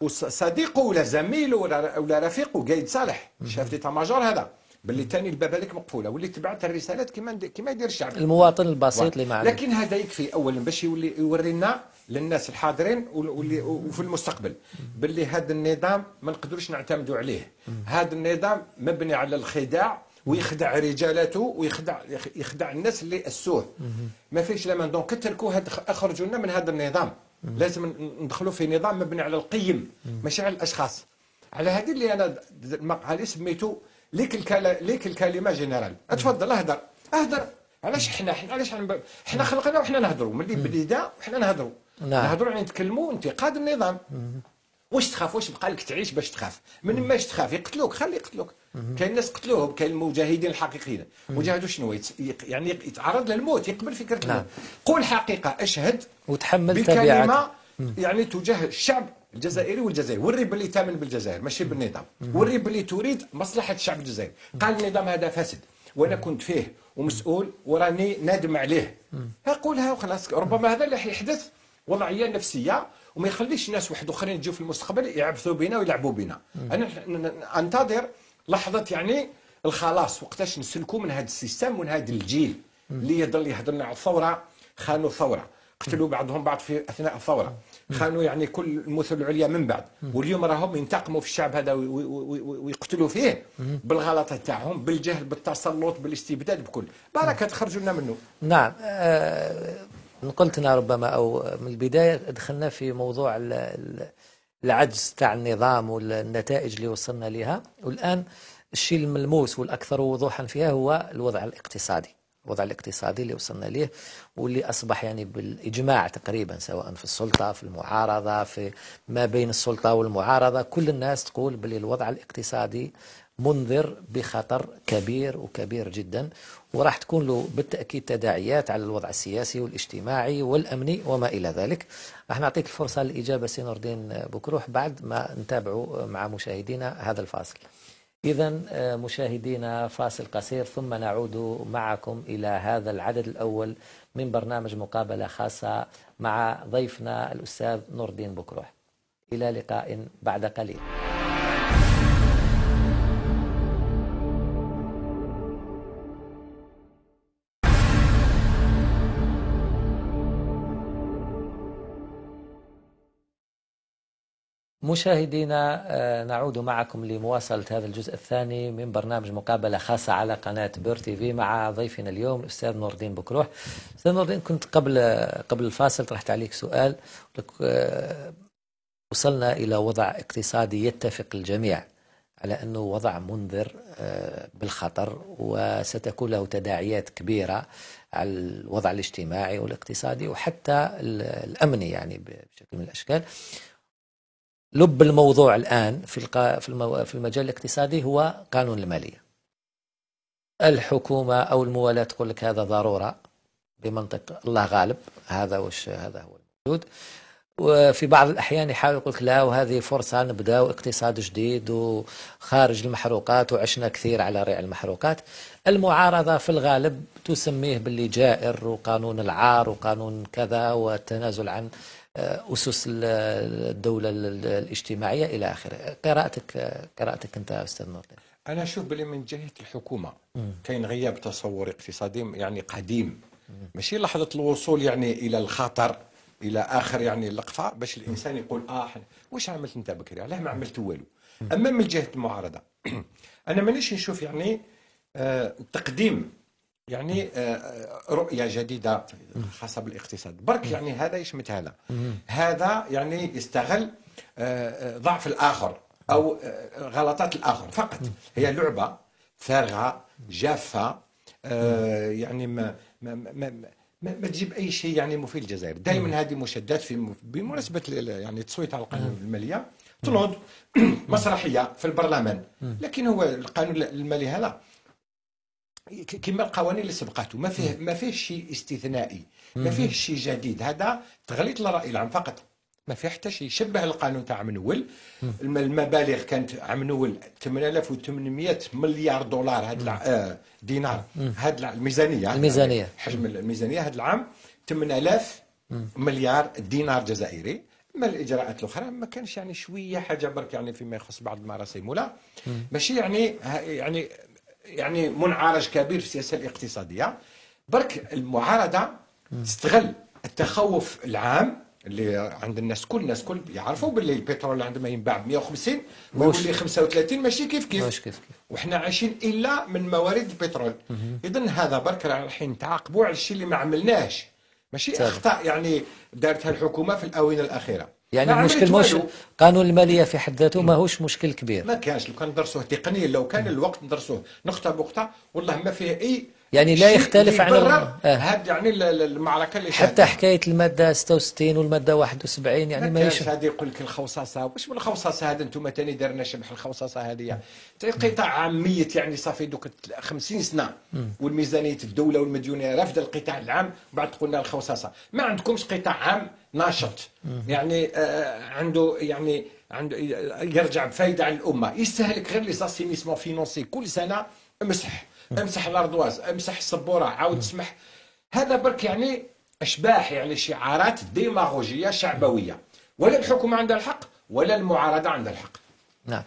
وصديقه ولا زميله ولا رفيقه قايد صالح. شاف ديتا ماجور هذا. باللي ثاني الباب هذيك مقفولة واللي تبعت الرسالات كما كما يدير الشعب. المواطن البسيط اللي ما لكن هذا يكفي اولا باش يولي يورينا للناس الحاضرين واللي وفي المستقبل. باللي هذا النظام ما نقدروش نعتمدوا عليه. هذا النظام مبني على الخداع ويخدع رجالاته ويخدع يخدع الناس اللي أسوه. ما فيش لما دونك تركوا اخرجوا لنا من هذا النظام. لازم ندخلوا في نظام مبني على القيم ماشي على الأشخاص. على هذه اللي أنا المقالي سميته ليك الكلمة ليك الكلمة جنرال. أتفضل أهدر. أهدر. علاش إحنا علاش حنا إحنا خلقنا وحنا نهضروا ملي بالبدايه وحنا نهضروا نعم. نهضروا يعني نتكلموا انتقاد النظام. واش تخاف؟ واش بقى لك تعيش باش تخاف؟ من ماش تخاف؟ يقتلوك خلي يقتلوك. كاين ناس قتلوهم كاين المجاهدين الحقيقيين. مجاهد شنو يعني يتعرض للموت يقبل فكرة نعم. الموت. قول حقيقة أشهد وتحمل تبعات يعني تجاه الشعب الجزائري والجزائري وري باللي تامن بالجزائر ماشي بالنظام. وري باللي تريد مصلحة الشعب الجزائري. قال النظام هذا فاسد. وأنا كنت فيه ومسؤول وراني نادم عليه. أقولها وخلاص. ربما هذا اللي حيحدث وضعيه نفسية وما يخليش ناس واحد آخرين يجوا في المستقبل يعبثوا بنا ويلعبوا بنا. أنا أنتظر لحظة يعني الخلاص وقتاش نسلكوا من هذا السيستم ومن هذا الجيل اللي يضل يهضر لنا على الثورة خانوا الثورة. قتلوا بعضهم بعض في أثناء الثورة. خانوا يعني كل المثل العليا من بعد. واليوم راهم ينتقموا في الشعب هذا ويقتلوا فيه. بالغلطات تاعهم بالجهل بالتسلط بالاستبداد بكل. بركه تخرجوا لنا منه. نعم. آه قلتنا ربما أو من البداية دخلنا في موضوع العجز تاع النظام والنتائج اللي وصلنا لها والآن الشيء الملموس والأكثر وضوحا فيها هو الوضع الاقتصادي. الوضع الاقتصادي اللي وصلنا ليه واللي أصبح يعني بالإجماع تقريبا سواء في السلطة في المعارضة في ما بين السلطة والمعارضة. كل الناس تقول بل الوضع الاقتصادي منذر بخطر كبير وكبير جدا وراح تكون له بالتأكيد تداعيات على الوضع السياسي والاجتماعي والأمني وما إلى ذلك. راح نعطيك الفرصة للإجابة سي نور الدين بكروح بعد ما نتابع مع مشاهدينا هذا الفاصل. إذا آه، مشاهدينا فاصل قصير ثم نعود معكم إلى هذا العدد الأول من برنامج مقابلة خاصة مع ضيفنا الأستاذ نور الدين بكروح. إلى لقاء بعد قليل. مشاهدينا آه، نعود معكم لمواصلة هذا الجزء الثاني من برنامج مقابلة خاصة على قناة بير تي في مع ضيفنا اليوم الأستاذ نور الدين بكروح. أستاذ نور الدين كنت قبل قبل الفاصل طرحت عليك سؤال. آه، وصلنا إلى وضع اقتصادي يتفق الجميع على أنه وضع منذر آه، بالخطر وستكون له تداعيات كبيرة على الوضع الاجتماعي والاقتصادي وحتى الأمني يعني بشكل من الأشكال. لب الموضوع الآن في في المجال الاقتصادي هو قانون المالية. الحكومة أو الموالاة تقول لك هذا ضرورة بمنطق الله غالب هذا وش هذا هو الموجود. وفي بعض الأحيان يحاول يقول لك لا وهذه فرصة نبدأ اقتصاد جديد وخارج المحروقات وعشنا كثير على ريع المحروقات. المعارضة في الغالب تسميه باللي جائر وقانون العار وقانون كذا والتنازل عن أسس الدولة الاجتماعية إلى آخره. قراءتك قراءتك أنت أستاذ نور أنا أشوف بلي من جهة الحكومة كاين غياب تصور اقتصادي يعني قديم. ماشي لحظة الوصول يعني إلى الخطر إلى آخر يعني اللقفة باش الإنسان يقول آه واش عملت أنت بكري؟ علاه ما عملت والو. أما من جهة المعارضة أنا مانيش نشوف يعني آه تقديم يعني آه، آه، رؤية جديدة خاصه بالاقتصاد برك يعني هذا يشمت هذا هذا يعني يستغل آه، ضعف الآخر أو غلطات الآخر فقط. هي لعبة فارغه جافة يعني ما ما ما ما, ما تجيب أي شيء يعني مفيد للجزائر. دائما هذه مشادات في بمناسبه يعني التصويت على القانون المالية. تنوض مسرحية في البرلمان. لكن هو القانون المالي هذا كما القوانين اللي سبقته ما فيه ما فيه شيء استثنائي. ما فيه شيء جديد. هذا تغليط للرأي العام فقط. ما فيه حتى شيء شبه القانون تاع منول. المبالغ كانت عام نول 8800 مليار دولار هذا آه دينار. هذا الميزانية. الميزانية. حجم الميزانية هذا العام 8000 مليار دينار جزائري. أما الإجراءات الأخرى ما كانش يعني شوية حاجة برك يعني فيما يخص بعض المراسيم ولا. ماشي يعني يعني يعني منعرج كبير في السياسة الاقتصادية. برك المعارضة تستغل التخوف العام اللي عند الناس كل الناس كل يعرفوا باللي البترول عندما ينباع ب 150 ويقول لي 35 ماشي كيف كيف؟ ماشي كيف كيف؟ وحنا عايشين إلا من موارد البترول. اذا هذا برك رايحين نتعاقبوا على الشيء اللي ما عملناش ماشي؟ أخطاء يعني دارتها الحكومة في الآونة الأخيرة. يعني المشكل مش قانون المالية في حد ذاته ماهوش مشكل كبير. ما كانش لو كان ندرسوه تقنيا لو كان الوقت ندرسوه نقطة بنقطه والله ما فيه أي يعني لا يختلف عن آه. هاد يعني ال- ال- المعركة اللي حتى. حكاية المادة 66 والمادة 71 يعني ما كانش هذا يقول لك الخوصصه واش من الخوصصه هذا أنتم تاني دارنا شبح الخوصصه هذه؟ قطاع عام ميت يعني صافي دوك 50 سنة. والميزانية الدولة والمديونية رافدة القطاع العام وبعد تقولنا الخوصصه ما عندكمش قطاع عام ناشط. يعني آه عنده يعني عنده يرجع بفايدة على الأمة. يستهلك غير لي زاسينيسمون فينونسي كل سنة امسح. امسح الارضواز امسح السبورة عاود اسمح هذا برك يعني أشباح يعني شعارات ديماغوجية شعبوية. ولا الحكومة عندها الحق ولا المعارضة عندها الحق. نعم.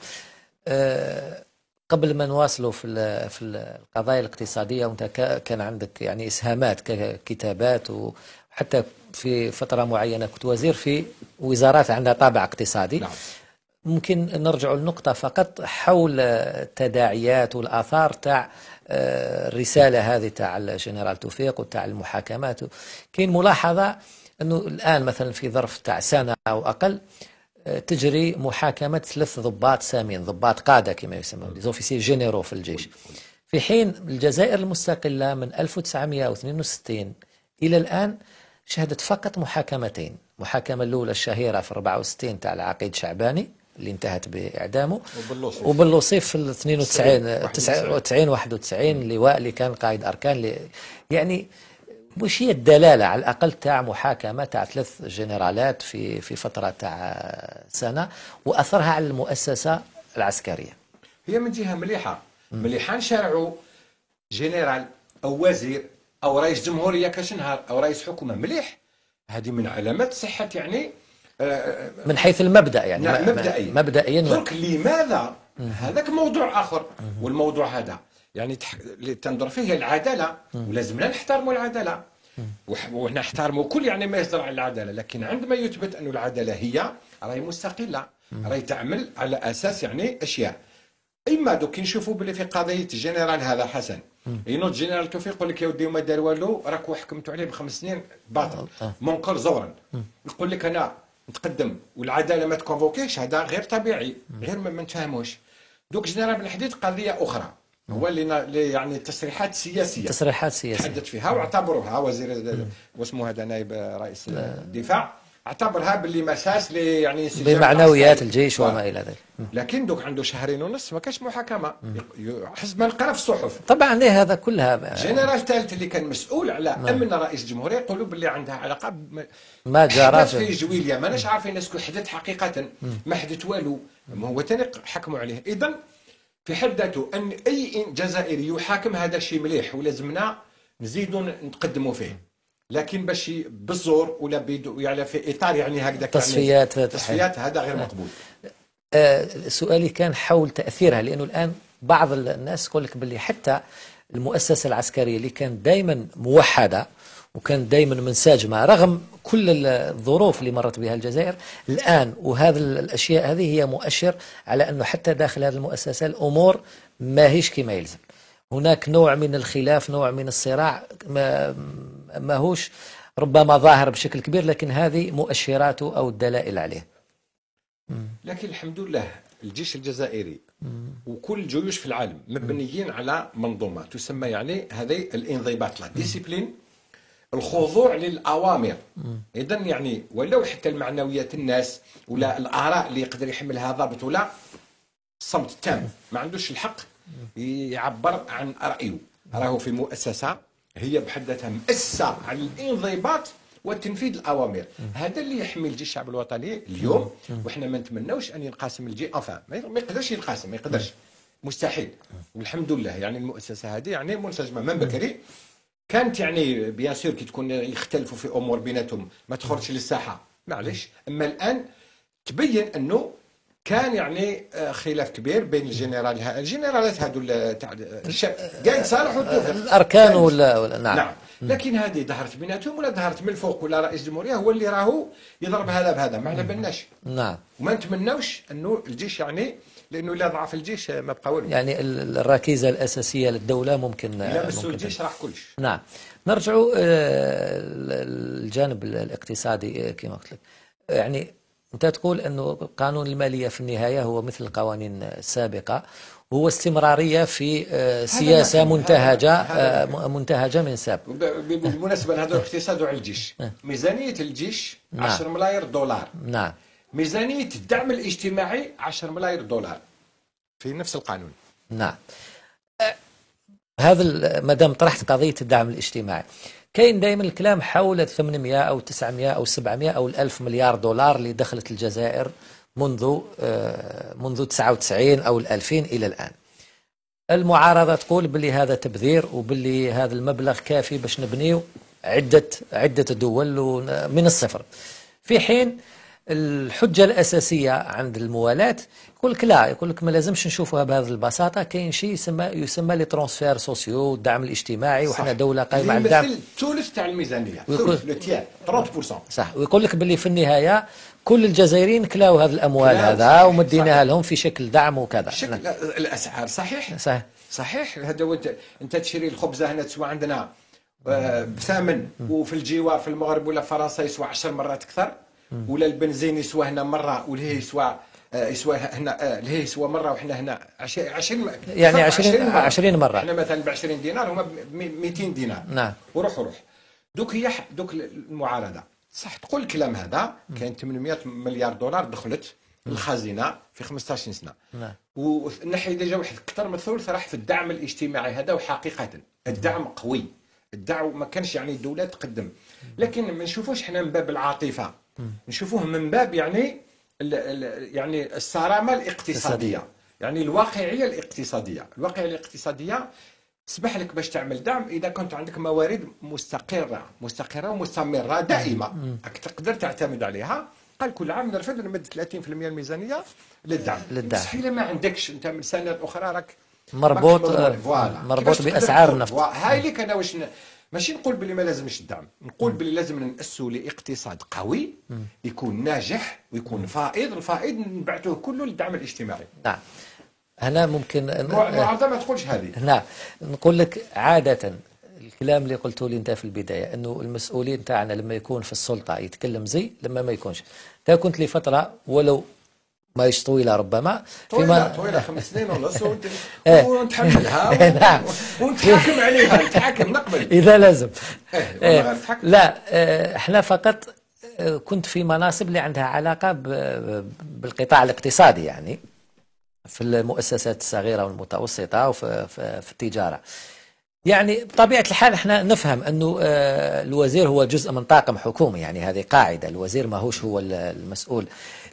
آه، قبل ما نواصلوا في ال- في القضايا الاقتصادية وانت كان عندك يعني إسهامات ككتابات وحتى في فترة معينة كنت وزير في وزارات عندها طابع اقتصادي. نعم. ممكن نرجع لنقطة فقط حول التداعيات والآثار تاع الرسالة هذه تاع الجنرال توفيق وتاع المحاكمات. كاين ملاحظة أنه الآن مثلا في ظرف تاع سنة أو أقل آه، تجري محاكمة ثلاث ضباط سامين ضباط قادة كما يسمون officiers généraux في الجيش. في حين الجزائر المستقلة من 1962 إلى الآن شهدت فقط محاكمتين. المحاكمة الأولى الشهيرة في 64 تاع العقيد شعباني اللي انتهت بإعدامه. وباللوصيف. وبالوصيف في ال 92 91 99 91 اللواء اللي كان قائد أركان اللي يعني وش هي الدلالة على الأقل تاع محاكمة تاع ثلاث جنرالات في في فترة تاع سنة وأثرها على المؤسسة العسكرية. هي من جهة مليحة. مليحه نشرعوا جنرال أو وزير أو رئيس جمهورية كاش نهار أو رئيس حكومة مليح. هذه من علامات صحة يعني من حيث المبدأ يعني نعم مبدئيا. مبدئيا درك لماذا؟ هذاك موضوع آخر والموضوع هذا. يعني تح... اللي تنظر فيه هي العدالة. ولازمنا نحترموا العدالة. ونحترموا كل يعني ما يصدر على العدالة. لكن عندما يثبت أن العدالة هي راهي مستقلة. راهي تعمل على أساس يعني أشياء. إما دوك نشوفوا باللي في قضية الجنرال هذا حسن. ينوض جنرال توفيق يقول لك يا ودي ما دار والو راكوا حكمتوا عليه بخمس سنين باطل. آه. منكر زورا. يقول لك أنا نتقدم. والعدالة ما تconvoquيش هذا غير طبيعي غير ما نتفاهموش. دوك جنرال بن حديد قضية أخرى. هو اللي يعني تصريحات سياسيه تصريحات سياسية تحدث فيها وأعتبروها. وزير واسمه هذا نائب رئيس الدفاع. اعتبرها باللي مساس لي يعني بمعنويات. الجيش. وما إلى ذلك. لكن دوك عنده شهرين ونص ما كاش محاكمة. حسب ما نقرا في الصحف طبعا ليه هذا كلها جنرال ثالث اللي كان مسؤول على أمن رئيس الجمهوريه يقولوا باللي عندها علاقة بم... ما جراش في جويليا ماناش عارفين est-ce que حدث حقيقة؟ ما حدث والو. ما هو تاني حكموا عليه. اذا في حد ذاته أن أي جزائري يحاكم هذا شيء مليح ولازمنا نزيدوا نقدموا فيه. لكن باش بالزور ولا يعني في إطار يعني هكذا تصفيات- تصفيات هذا غير مقبول. آه، سؤالي كان حول تأثيرها لأنه الآن بعض الناس يقول لك باللي حتى المؤسسة العسكرية اللي كانت دائما موحدة وكان دائما منسجمة رغم كل الظروف اللي مرت بها الجزائر الآن وهذه الأشياء هذه هي مؤشر على أنه حتى داخل هذه المؤسسة الأمور ما هيش كما يلزم. هناك نوع من الخلاف نوع من الصراع ما ماهوش ربما ظاهر بشكل كبير لكن هذه مؤشراته أو الدلائل عليه. لكن الحمد لله الجيش الجزائري وكل الجيوش في العالم مبنيين على منظومة تسمى يعني هذه الانضباط لا ديسيبلين الخضوع للأوامر. اذا يعني ولو حتى المعنويات الناس ولا الآراء اللي يقدر يحملها ضابط ولا الصمت التام ما عندوش الحق يعبر عن رأيه. راهو في مؤسسة هي بحد ذاتها مؤسسه على الانضباط وتنفيذ الأوامر. هذا اللي يحمي الجيش الشعب الوطني اليوم وحنا ما نتمناوش أن ينقسم الجي ما ما يقدرش ينقسم ما يقدرش. مستحيل. والحمد لله يعني المؤسسة هذه يعني منسجمة من بكري كانت يعني bien sûr كي تكون يختلفوا في أمور بيناتهم ما تخرجش للساحة. معليش. أما الآن تبين أنه كان يعني آه، خلاف كبير بين الجنرال. ها- الجنرالات ال- تاع الشعب صالح وتوفيق الأركان ولا, ولا نعم, نعم. لكن هذه ظهرت بيناتهم ولا ظهرت من الفوق؟ ولا رئيس الجمهورية هو اللي راهو يضرب هذا بهذا. ما على بالناش نعم. وما نتمناوش أنه الجيش يعني لأنه إلا ضعف الجيش آه، ما بقى والو يعني ال- الركيزة الأساسية للدولة ممكن ممكن الجيش راح كلش. نعم. نرجع الجانب الاقتصادي آه، كما قلت لك. يعني أنت تقول أنه قانون المالية في النهاية هو مثل القوانين السابقة هو استمرارية في آه، سياسة منتهجة آه، منتهجة من ساب وب- ب- بالمناسبة هذا اقتصاد على الجيش ميزانية الجيش نعم. 10 ملايير دولار. نعم. ميزانية الدعم الاجتماعي 10 ملايير دولار. في نفس القانون. نعم. هذا ال- ما دام طرحت قضية الدعم الاجتماعي. كاين دائما الكلام حول 800 أو 900 أو 700 أو 1000 مليار دولار اللي دخلت الجزائر منذ آه، منذ 99 أو 2000 إلى الآن. المعارضة تقول باللي هذا تبذير وباللي هذا المبلغ كافي باش نبنيو عدة عدة دول من الصفر. في حين الحجة الأساسية عند الموالاة يقول لك لا يقول لك ما لازمش نشوفوها بهذه البساطة كاين شيء يسمى يسمى les transferts sociaux الدعم الاجتماعي وحنا دولة قائمة على الدعم. الثلث تاع الميزانية ويقول- ثلث لو تيان 30% صح. ويقول لك باللي في النهاية كل الجزائريين كلاو هذه الأموال هذا صحيح، ومديناها صحيح. لهم في شكل دعم وكذا. شكل الأسعار صحيح؟ صح صحيح. هذا انت أنت تشري الخبزه هنا تسوى عندنا آه، بثمن وفي الجوار في المغرب ولا فرنسا يسوى 10 مرات أكثر. ولا البنزين يسوى هنا مرة ولهي يسوى آه، يسوى هنا آه، لهي يسوى مرة وحنا هنا 20 يعني 20 20 مرة. إحنا مثلا ب 20 دينار هما ب 200 دينار. نعم. وروح وروح دوك هي دوك المعارضة. صح تقول الكلام هذا كاين 800 مليار دولار دخلت الخزينة في 15 سنة. نعم. ونحي ديجا واحد أكثر من الثلث راح في الدعم الاجتماعي هذا وحقيقة. الدعم قوي. الدعم ما كانش يعني الدولة تقدم. لكن ما نشوفوش إحنا من باب العاطفة. نشوفوه من باب يعني يعني الصرامة الاقتصادية. يعني الواقعية الاقتصادية. الواقعية الاقتصادية تسمح لك باش تعمل دعم إذا كنت عندك موارد مستقرة مستقرة ومستمرة دائمة. تقدر تعتمد عليها. قال كل عام نرفد نمد 30% الميزانية للدعم. للدعم. الا ما عندكش. أنت من سنة أخرى راك مربوط آه،. مربوط بأسعار تقول؟ النفط. هاي اللي كان واش ماشي نقول باللي ما لازمش الدعم نقول باللي لازم نأسوا لاقتصاد قوي يكون ناجح ويكون فائض الفائض نبعثوه كله للدعم الاجتماعي. نعم. هنا ممكن مع- المعارضه ما تقولش هذه. نعم. نقول لك عادة الكلام اللي قلته لي انت في البداية انه المسؤولين تاعنا لما يكون في السلطة يتكلم زي لما ما يكونش. انت كنت لفترة ولو ما يش طويلة ربما. طويلة طويلة خمس سنين ونص ونت- إيه. ونتحملها نعم. ونتحاكم عليها نتحاكم نقبل. إذا لازم. إيه، إيه. لا آه، إحنا فقط كنت في مناصب اللي عندها علاقة ب- بالقطاع الاقتصادي يعني في المؤسسات الصغيرة والمتوسطة وفي في, في التجارة. يعني بطبيعة الحال إحنا نفهم أنه الوزير هو جزء من طاقم حكومي يعني هذه قاعدة. الوزير ما هوش هو ال- المسؤول.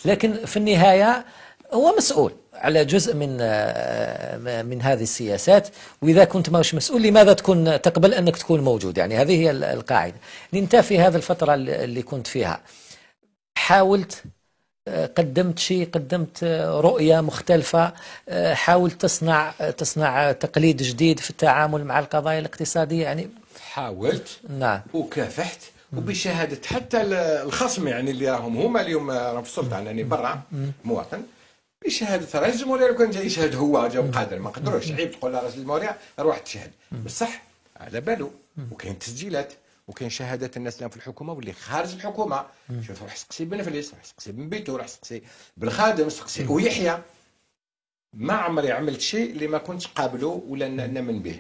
لكن في النهاية هو مسؤول على جزء من آه، من هذه السياسات. وإذا كنت ماش مسؤول لماذا تكون تقبل أنك تكون موجود؟ يعني هذه هي ال- القاعدة. انت في هذه الفترة اللي كنت فيها. حاولت آه، قدمت شيء قدمت آه، رؤية مختلفة آه، حاولت تصنع آه، تصنع تقليد جديد في التعامل مع القضايا الاقتصادية يعني حاولت؟ نعم. وكافحت؟ وبشهادة حتى ال- الخصم يعني اللي راهم هما اليوم راهم في السلطة يعني برا مواطن. بشهادة رئيس الجمهورية لو كان جاي يشهد هو جاو قادر ما قدروش. عيب تقول لرئيس الجمهورية روح تشهد. بصح على باله وكاين تسجيلات وكاين شهادات الناس اللي في الحكومة واللي خارج الحكومة. شوف روح سقسي بن فليس روح سقسي بن بيتو روح سقسي بالخادم سقسي ويحيى. ما عمري عملت شيء اللي ما كنتش قابله ولا ن- نمن به.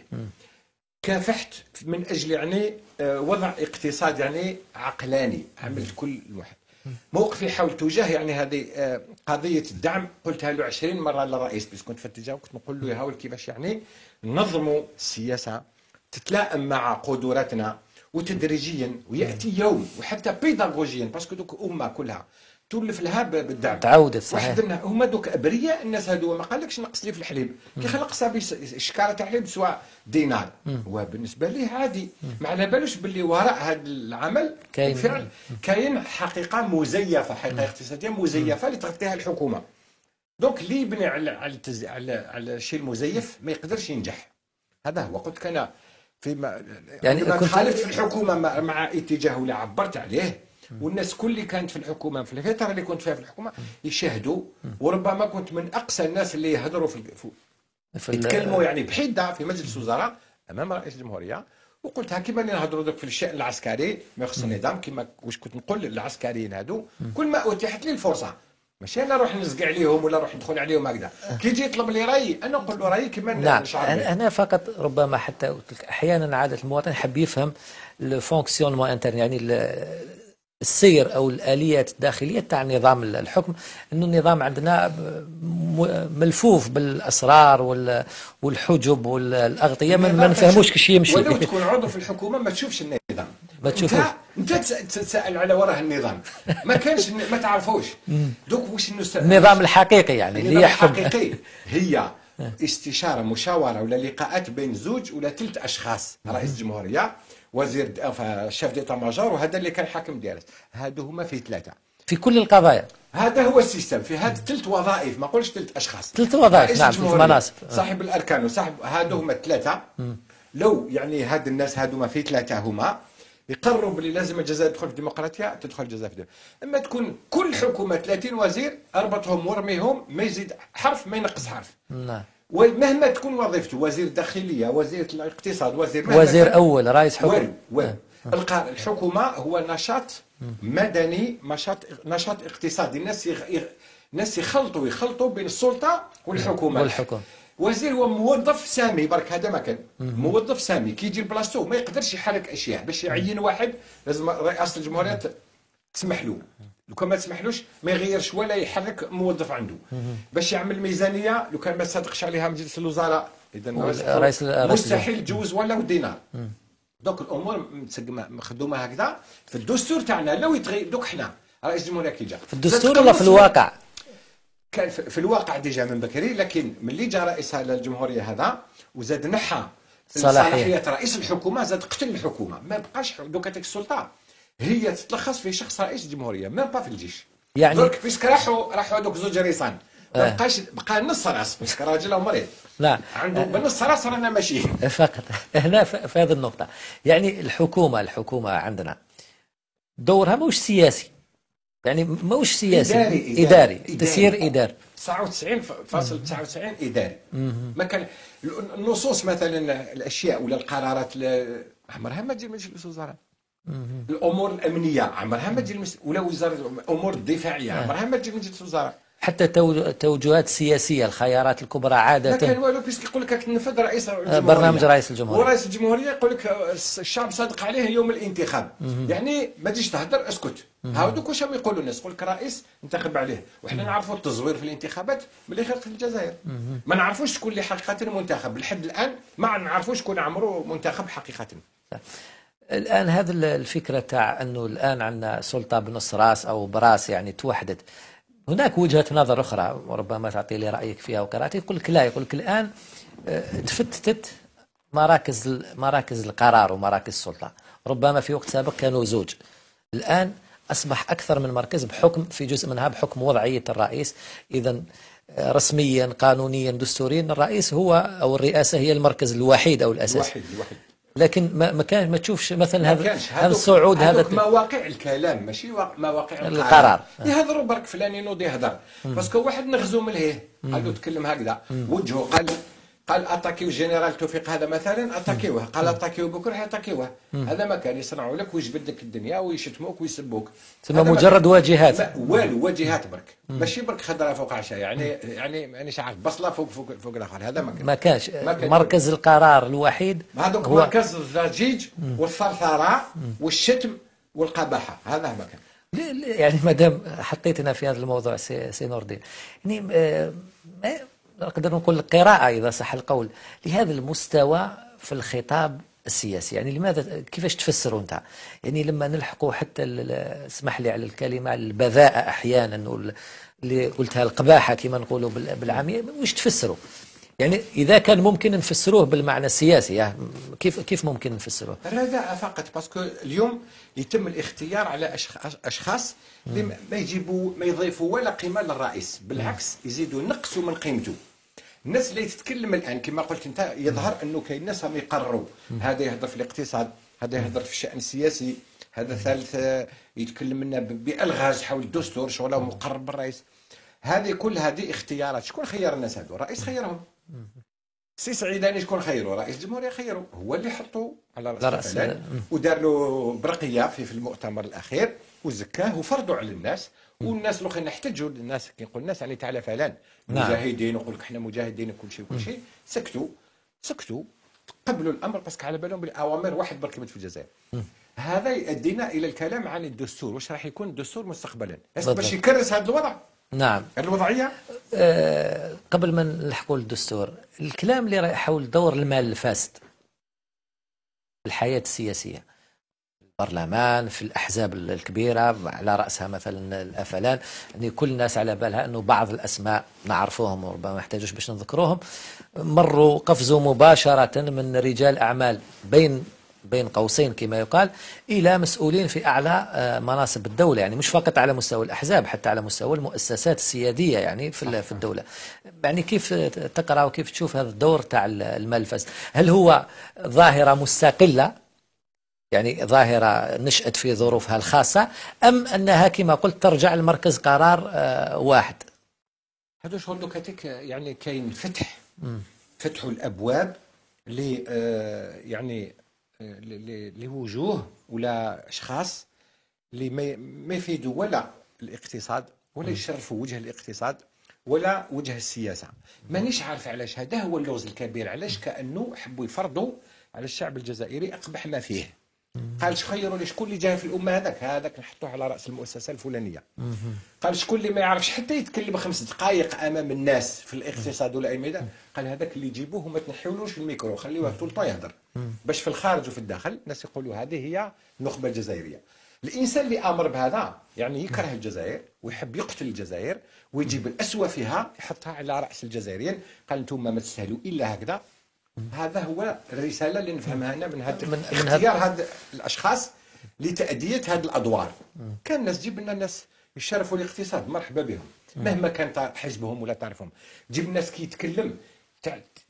كافحت من أجل يعني آه، وضع اقتصاد يعني عقلاني عملت كل الواحد موقفي حول تجاه يعني هذه آه، قضية الدعم. قلتها له 20 مرة للرئيس بس كنت في الاتجاه كنت نقول له يا هاول كيفاش يعني ننظموا السياسة تتلائم مع قدراتنا وتدريجيا ويأتي يوم وحتى بيداغوجيا parce que دوك أمة كلها تولف لها بالدعم. تعودت صحيح واحد النا- هما دوك أبرياء الناس هادو ما قالكش نقص لي في الحليب. كي خلق صافي شكارة تاع الحليب سواء دينار. هو بالنسبة ليه عادي. ما على بالوش باللي وراء هذا العمل كاين- بالفعل كاين حقيقة مزيفة حقيقة اقتصادية مزيفة اللي تغطيها الحكومة. دونك اللي يبني على على التز... على على الشيء المزيف ما يقدرش ينجح. هذا هو. قلت كان فيما يعني كنت- خالفت في الحكومة مع, اتجاهه اللي عبرت عليه والناس كل اللي كانت في الحكومة في الفترة اللي كنت فيها في الحكومة يشاهدوا وربما كنت من أقصى الناس اللي يهضروا في, يتكلموا يعني بحدة في مجلس الوزراء أمام رئيس الجمهورية. وقلتها كيما نهضروا دوك في الشأن العسكري ما يخص النظام كيما واش كنت نقول للعسكريين هادو كل ما أتيحت لي الفرصة ماشي أنا نروح نزق عليهم ولا نروح ندخل عليهم هكذا. كي يجي يطلب لي رايي أنا نقول له رايي كيما نعم. أنا فقط ربما حتى أحيانا عادة المواطن يحب يفهم ال fonctionnement interne يعني السير أو الآليات الداخلية تاع نظام الحكم إنه النظام عندنا ملفوف بالأسرار وال- والحجب والأغطية ما ما نفهموش كيش يمشي. ولو تكون عضو في الحكومة ما تشوفش النظام. ما تشوفوش. انت انت تس- تتساءل على وراه النظام. ما كانش ما تعرفوش. دوك واش النظام الحقيقي يعني اللي يحكم. الحقيقي هي استشارة مشاورة ولا لقاءات بين زوج ولا ثلاث أشخاص رئيس الجمهورية. وزير enfin شيف ديتا ماجور وهذا اللي كان حاكم ديالس هادو هما فيه ثلاثة. في كل القضايا. هذا هو السيستم. في هاد ثلاث وظائف ما نقولش ثلاث أشخاص. ثلاث وظائف، نعم، ثلاث الجمهورية، مناصب. صاحب الأركان وصاحب هادو هما الثلاثه لو يعني هاد الناس هادو ما في ثلاثة هما يقرروا باللي لازم الجزائر تدخل في الديمقراطيه تدخل الجزائر في الديمقراطية. أما تكون كل حكومة 30 وزير أربطهم ورميهم ما يزيد حرف ما ينقص حرف. نعم. ومهما تكون وظيفته وزير الداخلية وزير الاقتصاد وزير مهما وزير أول رئيس حكم. والو والو. القا- الحكومة هو نشاط مدني نشاط نشاط اقتصادي. الناس يغ... يغ... الناس يخلطوا يخلطوا بين السلطة والحكومة. والحكم. وزير هو موظف سامي برك هذا ما كان. موظف سامي كي يجي لبلاصتو ما يقدرش يحرك أشياء. باش يعين واحد لازم رئاسة الجمهورية تسمح له. لو كان ما تسمحلوش ما يغيرش ولا يحرك موظف عنده. باش يعمل ميزانية لو كان ما صادقش عليها مجلس الوزراء اذا رئيس- مستحيل تجوز ولا دينار دوك الأمور مخدومة هكذا. في الدستور تاعنا لو يتغير دوك حنا رئيس الجمهورية كي جا. في الدستور ولا في الواقع؟ كان في الواقع déjà من بكري لكن ملي جا رئيس الجمهورية هذا وزاد نحى. صلاحيات رئيس الحكومة زاد قتل الحكومة. ما بقاش دوك هذيك السلطة. هي تتلخص في شخص رئيس الجمهورية ما با في الجيش. يعني- درك puisque راحوا راحوا هذوك زوج ريسان. ما آه. بقاش بقى نص راس بيسك راجل مريض. لا. عنده بنص راس رانا ماشيين فقط. هنا في هذه النقطة. يعني الحكومة الحكومة عندنا دورها موش سياسي. يعني موش سياسي. إداري- إداري. إداري. إداري. تسيير إداري. 99.99 إداري. ما كان النصوص مثلا الأشياء ولا القرارات عمرها ما تجي مجلس الوزراء. الأمور الأمنية عمرها ما تجي المس... ولا وزارة الأمور الدفاعيه عمرها ما تجي من مجلس الوزراء. حتى تو- التوجهات السياسية الخيارات الكبرى ما عادة. كان والو puisque يقول لك تنفذ رئيس الجمهورية. برنامج رئيس الجمهورية. ورئيس الجمهورية يقول لك الشعب صادق عليه يوم الانتخاب. يعني ما تجيش تهدر اسكت. هاودوك واش يقولوا الناس؟ يقول لك رئيس انتخب عليه. وحنا نعرفوا التزوير في الانتخابات ملي خلق في الجزائر ما نعرفوش شكون اللي حقيقه منتخب لحد الآن ما نعرفوش شكون عمره منتخب حقيقة. الآن هذه ال- الفكرة تاع أنه الآن عندنا سلطة بنص راس أو براس يعني توحدت. هناك وجهة نظر أخرى وربما تعطي لي رأيك فيها وقراءتي يقول لك لا يقول لك الآن آه، تفتتت مراكز مراكز القرار ومراكز السلطة. ربما في وقت سابق كانوا زوج. الآن أصبح أكثر من مركز بحكم في جزء منها بحكم وضعية الرئيس. إذا آه، رسميا قانونيا دستوريا الرئيس هو أو الرئاسة هي المركز الوحيد أو الأساسي الواحد الواحد لكن ما ما كان ما تشوفش مثلا هذا هذا الصعود هذا مواقع الكلام ماشي وا- مواقع القرار. يهضروا برك فلان ينوض يهضر. parce que واحد نغزو من لهيه تكلم هكذا. وجهه قال قال attaquiw الجنرال توفيق هذا مثلا attaquiwه. قال attaquiw بكره حي attaquiwه هذا ما كان يصنعوا لك ويجبد لك الدنيا ويشتموك ويسبوك. تسمى مجرد. واجهات. والو واجهات برك. ماشي برك خضرة فوق عشاء يعني يعني مانيش عارف بصلة فوق فوق فوق الآخر. هذا ما كان. ما كانش. مركز القرار الوحيد هذوك هو مركز الضجيج والثرثره والشتم والقباحة. هذا ما كان. يعني ما دام حطيتنا في هذا الموضوع سي, سي نور الدين يعني آه، نقدر نقول قراءة إذا صح القول لهذا المستوى في الخطاب السياسي. يعني لماذا كيفاش تفسروا أنت؟ يعني لما نلحقوا حتى اسمح لي على الكلمة البذاءة أحيانا اللي قلتها القباحة كما نقولوا بال- بالعامية وش تفسروا؟ يعني إذا كان ممكن نفسروه بالمعنى السياسي يعني كيف كيف ممكن نفسروه؟ الرداء فقط باسكو اليوم يتم الاختيار على أشخ- أشخاص اللي ما- يجيبوا ما يضيفوا ولا قيمة للرئيس. بالعكس يزيدوا ينقصوا من قيمته. الناس اللي تتكلم الآن كما قلت أنت يظهر أنه كاين ناس هم يقرروا. هذا يهضر في الاقتصاد هذا يهضر في الشأن السياسي هذا ثالث آه، يتكلم لنا بألغاز حول الدستور شغله مقرب بالرئيس هذه كل هذه اختيارات شكون خير الناس هذو؟ الرئيس خيرهم. سي سعيداني شكون خيرو؟ رئيس الجمهورية خيرو. هو اللي حطه على رأس, ودار له برقية في في المؤتمر الأخير وزكاه وفرضوا على الناس والناس الأخرين احتجوا الناس كي نقول الناس يعني تعالى فلان نعم. مجاهدين ويقول لك إحنا مجاهدين وكل شيء وكل شيء. سكتوا. سكتوا. قبلوا الأمر parce que على بالهم بالأوامر. واحد بركبت في الجزائر. هذا يؤدينا إلى الكلام عن الدستور. واش راح يكون الدستور مستقبلا. باش يكرس هذا الوضع؟ نعم. الوضعية؟ آه، قبل ما نلحقوا الدستور الكلام اللي رايح حول دور المال الفاسد في الحياة السياسية. البرلمان في الأحزاب الكبيرة على رأسها مثلا الأفلان. يعني كل الناس على بالها أنه بعض الأسماء نعرفوهم وربما ما يحتاجوش باش نذكروهم. مروا قفزوا مباشرة من رجال أعمال بين بين قوسين كما يقال إلى مسؤولين في أعلى آه، مناصب الدولة. يعني مش فقط على مستوى الأحزاب حتى على مستوى المؤسسات السيادية يعني في في الدولة. يعني كيف تقرأ وكيف تشوف هذا الدور تاع الفاسد هل هو ظاهرة مستقلة؟ يعني ظاهرة نشأت في ظروفها الخاصة أم أنها كما قلت ترجع لمركز قرار آه، واحد. هذا شغل دوكاتيك يعني كاين فتح. فتحوا الأبواب ل آه، يعني آه، لوجوه ولا أشخاص اللي ما- ما يفيدوا ولا الاقتصاد ولا يشرفوا وجه الاقتصاد ولا وجه السياسة. مانيش عارف علاش هذا هو اللغز الكبير علاش كأنه حبوا يفرضوا على الشعب الجزائري أقبح ما فيه. قال خيروا لي شكون اللي جاي في الأمة هذاك؟ هذاك نحطوه على رأس المؤسسة الفلانية. قال شكون اللي ما يعرفش حتى يتكلم خمس دقائق أمام الناس في الاقتصاد ولا أي ميدان. قال هذاك اللي يجيبوه وما تنحيولوش الميكرو خليوه طول الطول يهضر باش في الخارج وفي الداخل الناس يقولوا هذه هي النخبة الجزائرية. الإنسان اللي أمر بهذا يعني يكره الجزائر ويحب يقتل الجزائر ويجيب الاسوء فيها يحطها على رأس الجزائريين. قال أنتم ما تستاهلوا إلا هكذا. هذا هو الرساله اللي نفهمها أنا من هذا من- هذا- اختيار هاد الأشخاص لتأدية هذه الأدوار. كان الناس جيب لنا ناس يشرفوا الاقتصاد مرحبا بهم. مهما كان حزبهم ولا تعرفهم. جيب ناس كي يتكلم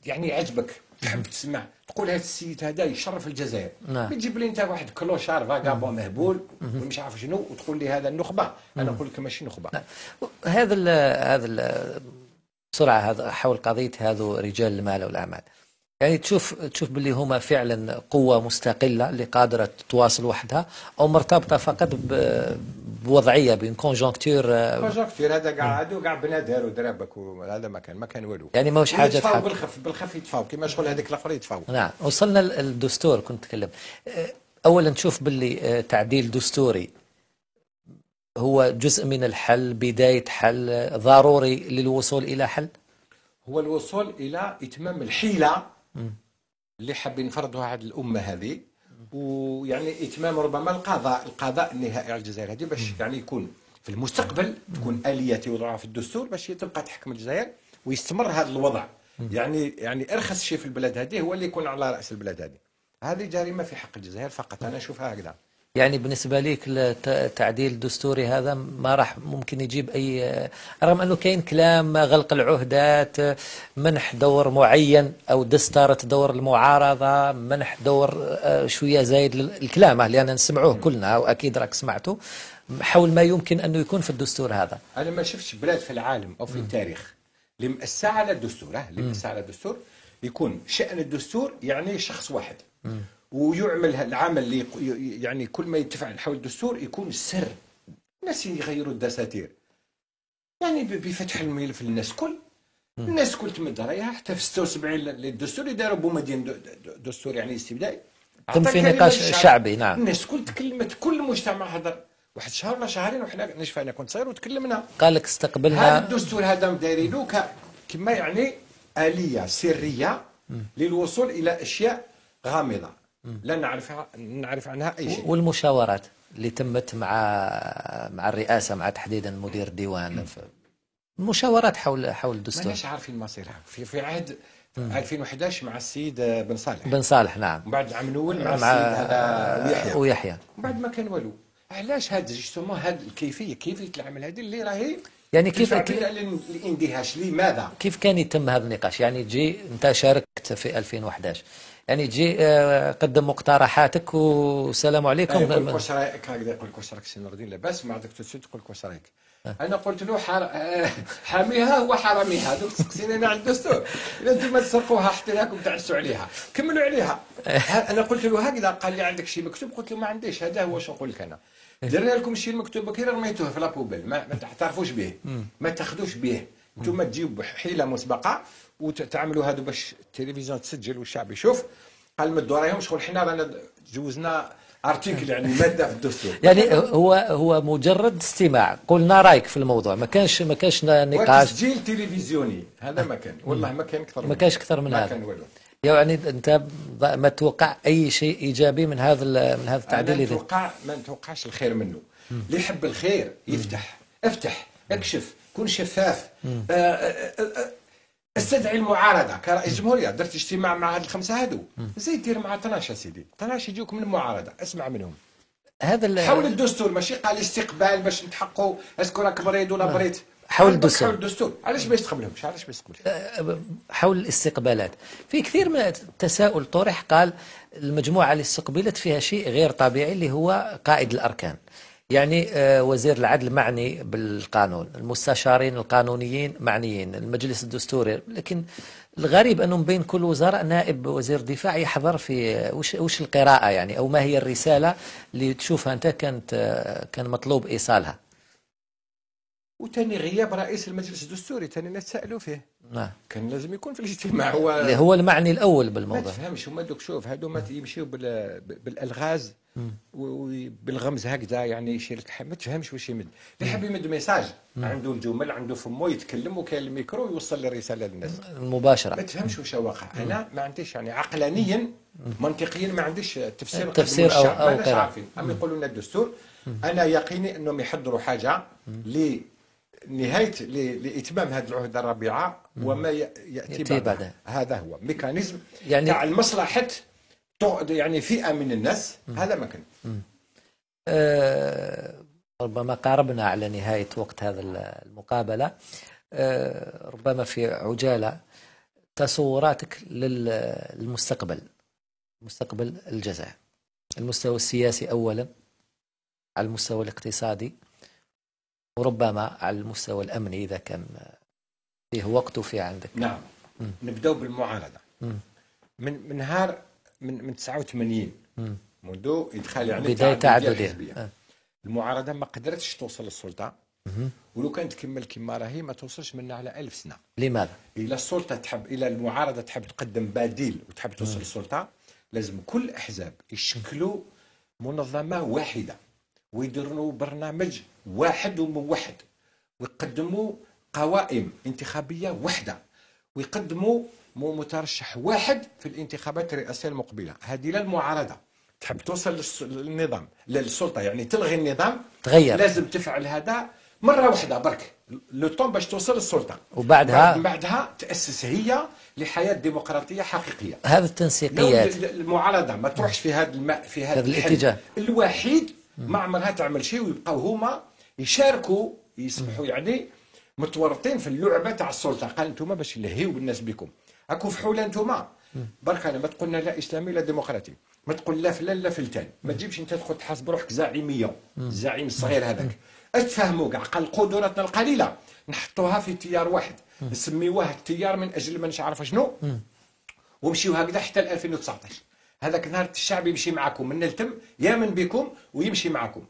يعني يعجبك. تحب تسمع. تقول هذا السيد هذا يشرف الجزائر. نعم. ما تجيب لي انت واحد كلوشار فاغابون مهبول ومش عارف شنو وتقول لي هذا النخبة. أنا نقول لك ماشي نخبة. هذا ال هذا ال بسرعة هذا حول قضية هذو رجال المال والأعمال. يعني تشوف تشوف باللي هما فعلا قوة مستقلة اللي قادرة تواصل وحدها أو مرتبطة فقط بوضعية بين كونجونكتور كونجكتير هذا كاع هادو كاع بنادر ودرابك هذا ما كان ما كان والو. يعني ماهوش حاجة يتفاو تحب بالخف بالخف يتفاو كيما شغل هذيك الآخر يتفاو نعم. وصلنا للدستور كنت تكلم أه، أولا نشوف باللي أه، تعديل دستوري. هو جزء من الحل بداية حل ضروري للوصول إلى حل؟ هو الوصول إلى إتمام الحيلة اللي حابين نفرضوها على الأمة هذه ويعني إتمام ربما القضاء القضاء النهائي على الجزائر هذه باش يعني يكون في المستقبل تكون اليات يوضعها في الدستور باش تبقى تحكم الجزائر ويستمر هذا الوضع. يعني يعني أرخص شيء في البلاد هذه هو اللي يكون على رأس البلاد هذه. هذه جريمة في حق الجزائر فقط. أنا أشوفها هكذا. يعني بالنسبة لك التعديل الدستوري هذا ما راح ممكن يجيب أي رغم أنه كاين كلام غلق العهدات منح دور معين أو دستارة دور المعارضة منح دور آه، شوية زايد للكلام اللي أنا نسمعوه كلنا وأكيد راك سمعته حول ما يمكن أنه يكون في الدستور هذا. أنا ما شفتش بلاد في العالم أو في التاريخ اللي مأسسة على الدستور اللي مأسسة على الدستور يكون شأن الدستور يعني شخص واحد. ويعمل العمل اللي يعني كل ما يتفعل حول الدستور يكون سر. الناس يغيروا الدساتير. يعني بفتح الملف للناس كل. الناس كل تمد رايها حتى في 76 للدستور يداروا بومدين د- د- دستور يعني استبدائي. تم في نقاش. شعبي نعم. الناس كل تكلمت كل المجتمع هذا واحد شهر ولا شهرين وحنا نشفى أنا كنت صغير وتكلمنا. قال لك هذا استقبلنا الدستور هذا دايرينه ك- كما يعني آلية سرية للوصول إلى أشياء غامضة. لا نعرف نعرف عنها أي شيء. والمشاورات اللي تمت مع مع الرئاسة مع تحديدا مدير الديوان. المشاورات حول حول الدستور. ماناش عارفين مصيرها في في عهد 2011 مع السيد بن صالح. بن صالح نعم. من بعد العام الأول مع, مع السيد هذا أويحيى. أويحيى. بعد ما كان والو. علاش هذا justement هذه الكيفية. كيفية العمل هذه اللي راهي يعني كيف للاندهاش لماذا؟ كيف كان يتم هذا النقاش؟ يعني تجي أنت شاركت في 2011 يعني تجي آه، قدم مقترحاتك والسلام عليكم. يقول لك واش رأيك؟ هكذا يقول لك واش راك سي نور الدين لاباس مع داك تسوت يقول لك واش رأيك. أنا قلت له حر... آه، حاميها هو حراميها. دوك تسقسيني أنا على الدستور إذا أنتم تسرقوها حتى لكم تعسوا عليها. كملوا عليها. ها- أنا قلت له هكذا قال لي عندك شيء مكتوب؟ قلت له ما عنديش. هذا هو شو نقول لك أنا. درنا لكم الشيء المكتوب بكري رميتوه في la poubelle ما, ما تعترفوش به. ما تاخذوش به. أنتم تجيب حيله مسبقة وتعملوا هذا باش التلفزيون تسجل والشعب يشوف. قال ما تدوريهمش شغل حنا رانا جوزنا ارتيكل يعني مادة في الدستور. يعني هو هو مجرد استماع. قلنا رأيك في الموضوع. ما كانش ما كانش نقاش. وتسجيل تلفزيوني. هذا ما كان. والله ما كان أكثر ما كانش أكثر من ما هذا. كان والو يعني أنت ما توقع أي شيء إيجابي من هذا من هذا التعديل اللي نتوقع ما نتوقعش الخير منه. اللي يحب الخير يفتح. افتح اكشف كن شفاف. آه، آه، آه، استدعي المعارضة كرئيس جمهورية درت اجتماع مع هاد الخمسة هادو. زي دير مع 12 سيدي 12 يجوك من المعارضة. اسمع منهم. هذا حول الدستور. ماشي قال استقبال باش نتحققوا est-ce que راك بريد ولا بريد حول قال برك الدستور. حول الدستور. علاش ما يستقبلهمش علاش ما يستقبلش حول الاستقبالات. في كثير من التساؤل طرح قال المجموعة اللي استقبلت فيها شيء غير طبيعي اللي هو قائد الأركان. يعني آه، وزير العدل معني بالقانون المستشارين القانونيين معنيين المجلس الدستوري. لكن الغريب أنه بين كل وزراء نائب وزير دفاع يحضر في وش, وش القراءة يعني أو ما هي الرسالة اللي تشوفها أنت كانت آه، كان مطلوب إيصالها؟ وتاني غياب رئيس المجلس الدستوري تاني نتسائلوا فيه. نعم. كان لازم يكون في الاجتماع. هو اللي هو المعني الأول ما بالموضوع تفهمش هما دوك شوف هادو ما يمشيو بال- بالألغاز. وبالغمز هكذا يعني يشير لك ما تفهمش واش يمد. اللي يحب يمد ميساج. عنده الجمل عنده فمو يتكلم وكاين الميكرو يوصل الرساله للناس. ما المباشرة تفهمش واش واقع. أنا ما عنديش يعني عقلانيا منطقيا ما عنديش تفسير تفسير للشعب. أو ما. عارفين. أما يقولوا لنا الدستور أنا يقيني أنهم يحضروا حاجة لنهاية ل- لإتمام هذه العهدة الرابعة وما يأتي بعدها. هذا هو mécanisme يعني- تاع المصلحة يعني فئة من الناس هذا ما كان. آه، ربما قاربنا على نهاية وقت هذا المقابلة. آه، ربما في عجالة تصوراتك لل- للمستقبل مستقبل الجزائر. المستوى السياسي أولا على المستوى الاقتصادي وربما على المستوى الأمني إذا كان فيه وقت وفي عندك. نعم. نبداو بالمعارضة. من من نهار من من 89 مم. منذ إدخال يعني التعددية تعددية. آه. المعارضة ما قدرتش توصل للسلطة ولو كانت تكمل كما راهي ما توصلش منها على ألف سنة لماذا؟ إلى السلطة تحب إلى المعارضة تحب تقدم بديل وتحب توصل للسلطة لازم كل الاحزاب يشكلوا منظمة واحدة ويديروا برنامج واحد وموحد ويقدموا قوائم انتخابية واحدة ويقدموا م- مترشح واحد في الانتخابات الرئاسية المقبلة. هذه لا المعارضة. تحب توصل للنظام للسلطة. يعني تلغي النظام. تغير. لازم تفعل هذا مرة واحدة. برك لو طون باش توصل للسلطة. وبعدها- بعد- بعدها تأسس هي لحياة ديمقراطية حقيقية. هذه لو التنسيقيات ال- المعارضة ما تروحش في هذا الماء في هذا هذا الاتجاه. الوحيد ما عمرها تعمل شيء ويبقاو هما يشاركوا يصبحوا يعني متورطين في اللعبة تاع السلطة. قال أنتم باش نلهيو بالناس بكم. أكو فحولة أنتم برك أنا ما تقولنا لا إسلامي لا ديمقراطي. ما تقول لا فلان لا فلتان. ما تجيبش أنت تدخل تحاسب روحك زعيمية. الزعيم الصغير هذاك. اش تفهموا كاع قدراتنا القليلة. نحطوها في تيار واحد. نسميوه التيار من أجل ما نش عارف شنو؟ ومشيو هكذا حتى ل 2019 هذاك نهار الشعب يمشي معكم. من التم يامن بكم ويمشي معكم.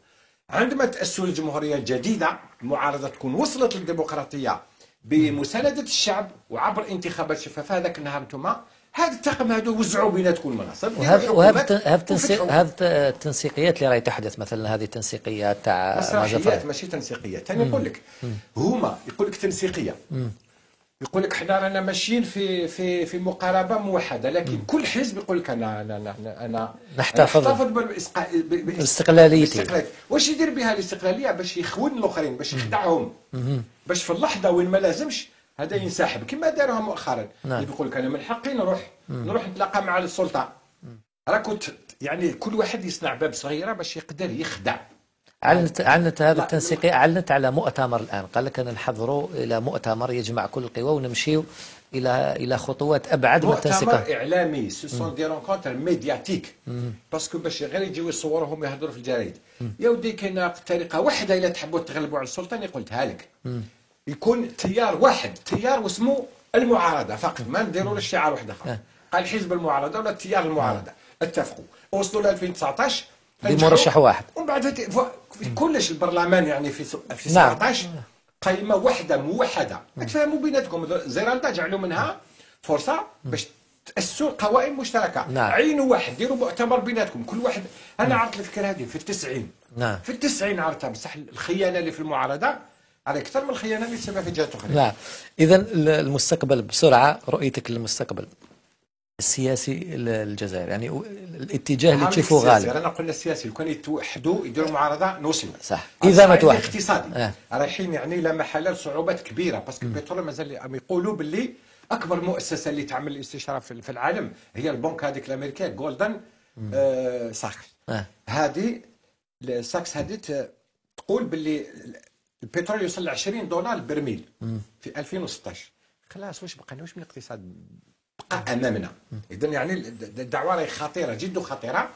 عندما تأسوا الجمهورية الجديدة المعارضة تكون وصلت للديمقراطية. بمساندة الشعب وعبر انتخابات شفافة هذاك النهار أنتم هذا الطاقم هذا وزعوا بيناتكم المناصب وهذا هذا التنسيق. هذا التنسيقيات اللي راهي تحدث مثلا هذه التنسيقيات تاع مسرحيات ماشي تنسيقيات أنا نقول لك هما يقول لك تنسيقية. يقول لك إحنا رانا ماشيين في في في مقاربة موحدة لكن كل حزب يقول لك أنا أنا أنا أنا نحتفظ. باستقلاليتي. واش يدير بها الاستقلالية؟ باش يخون الآخرين باش يخدعهم. باش في اللحظة وين ما لازمش هذا ينسحب. كما داروها مؤخرا. نعم. يقول لك أنا من حقي نروح نروح نتلاقى مع السلطة. راكو يعني كل واحد يصنع باب صغيرة باش يقدر يخدع. اعلنت اعلنت هذا لا، التنسيقيه اعلنت على مؤتمر الآن؟ قال لك أنا نحضروا إلى مؤتمر يجمع كل القوى ونمشيو إلى إلى خطوات أبعد مؤتمر متسقه اعلامي ce sont des rencontres médiatiques parce que باش غير يجيو يصوروهم يهضروا في الجرايد يا ودي كاينة طريقة واحدة إلا تحبوا تغلبوا على السلطة اللي قلتها لك. يكون تيار واحد تيار واسمه المعارضة فقط ما نديروا شعار واحد آخر. قال حزب المعارضة ولا تيار المعارضة. اتفقوا. وصلوا ل 2019 بمرشح واحد. ومن بعد في كلش البرلمان يعني في في نعم. 17 قائمة واحدة موحدة. تفهموا بيناتكم. زيرالدا جعلوا منها فرصة باش تأسسوا قوائم مشتركة. نعم. عينوا واحد. ديروا مؤتمر بيناتكم. كل واحد أنا عرفت الفكرة هذه في التسعين. نعم. في التسعين عرفتها بصح الخيانة اللي في المعارضة على أكثر من الخيانه اللي تسمى في جهات أخرى نعم. اذا المستقبل بسرعة. رؤيتك للمستقبل. السياسي الجزائر يعني الاتجاه اللي تشوفه. غالب أنا قلنا السياسي لو كان يتوحدوا يديروا معارضة نوصلوا صح. إذا ما توحدوا. الاقتصادي آه. رايحين يعني لا محاله لصعوبات كبيرة باسكو البترول مازال يقولوا باللي أكبر مؤسسة اللي تعمل الاستشارة في في العالم هي البنك هذيك الأمريكية Golden آه ساكس آه. هذه ساكس هذه تقول باللي البترول يوصل ل 20 دولار البرميل في 2016 خلاص واش بقى واش من الاقتصاد بقى أمامنا. اذا يعني الدعوة راهي خطيرة جد خطيرة.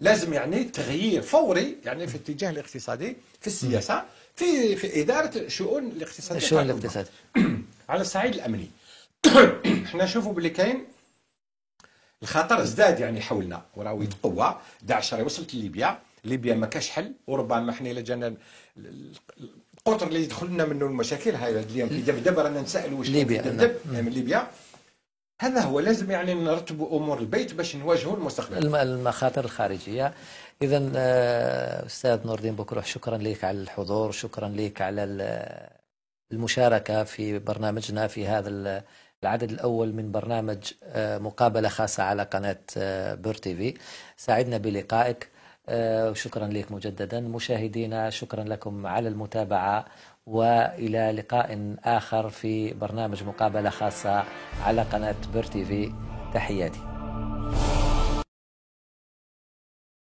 لازم يعني تغيير فوري يعني في الاتجاه الاقتصادي في السياسة في في إدارة شؤون الاقتصادية. الشؤون تاع الأمة. الاقتصادي على الصعيد الأمني. إحنا نشوفوا باللي كاين الخطر ازداد يعني حولنا وراهو يتقوى داعش راهي وصلت لليبيا. ليبيا ما كاش حل. وربما إحنا إلا جانا ال- ال- القطر اللي يدخل لنا منه المشاكل. هاي اليوم في دبدب رانا نسألوا واش ليبيا، من ليبيا. هذا هو لازم يعني نرتبوا أمور البيت باش نواجهوا المستقبل. الم- المخاطر الخارجية. اذا آه، أستاذ نور الدين بكروح شكرا لك على الحضور شكرا لك على ال- المشاركة في برنامجنا في هذا ال- العدد الأول من برنامج آه، مقابلة خاصة على قناة آه، Beur TV. سعدنا بلقائك. وشكرا لك مجددا. مشاهدينا شكرا لكم على المتابعة. وإلى لقاء آخر في برنامج مقابلة خاصة على قناة Beur TV تحياتي.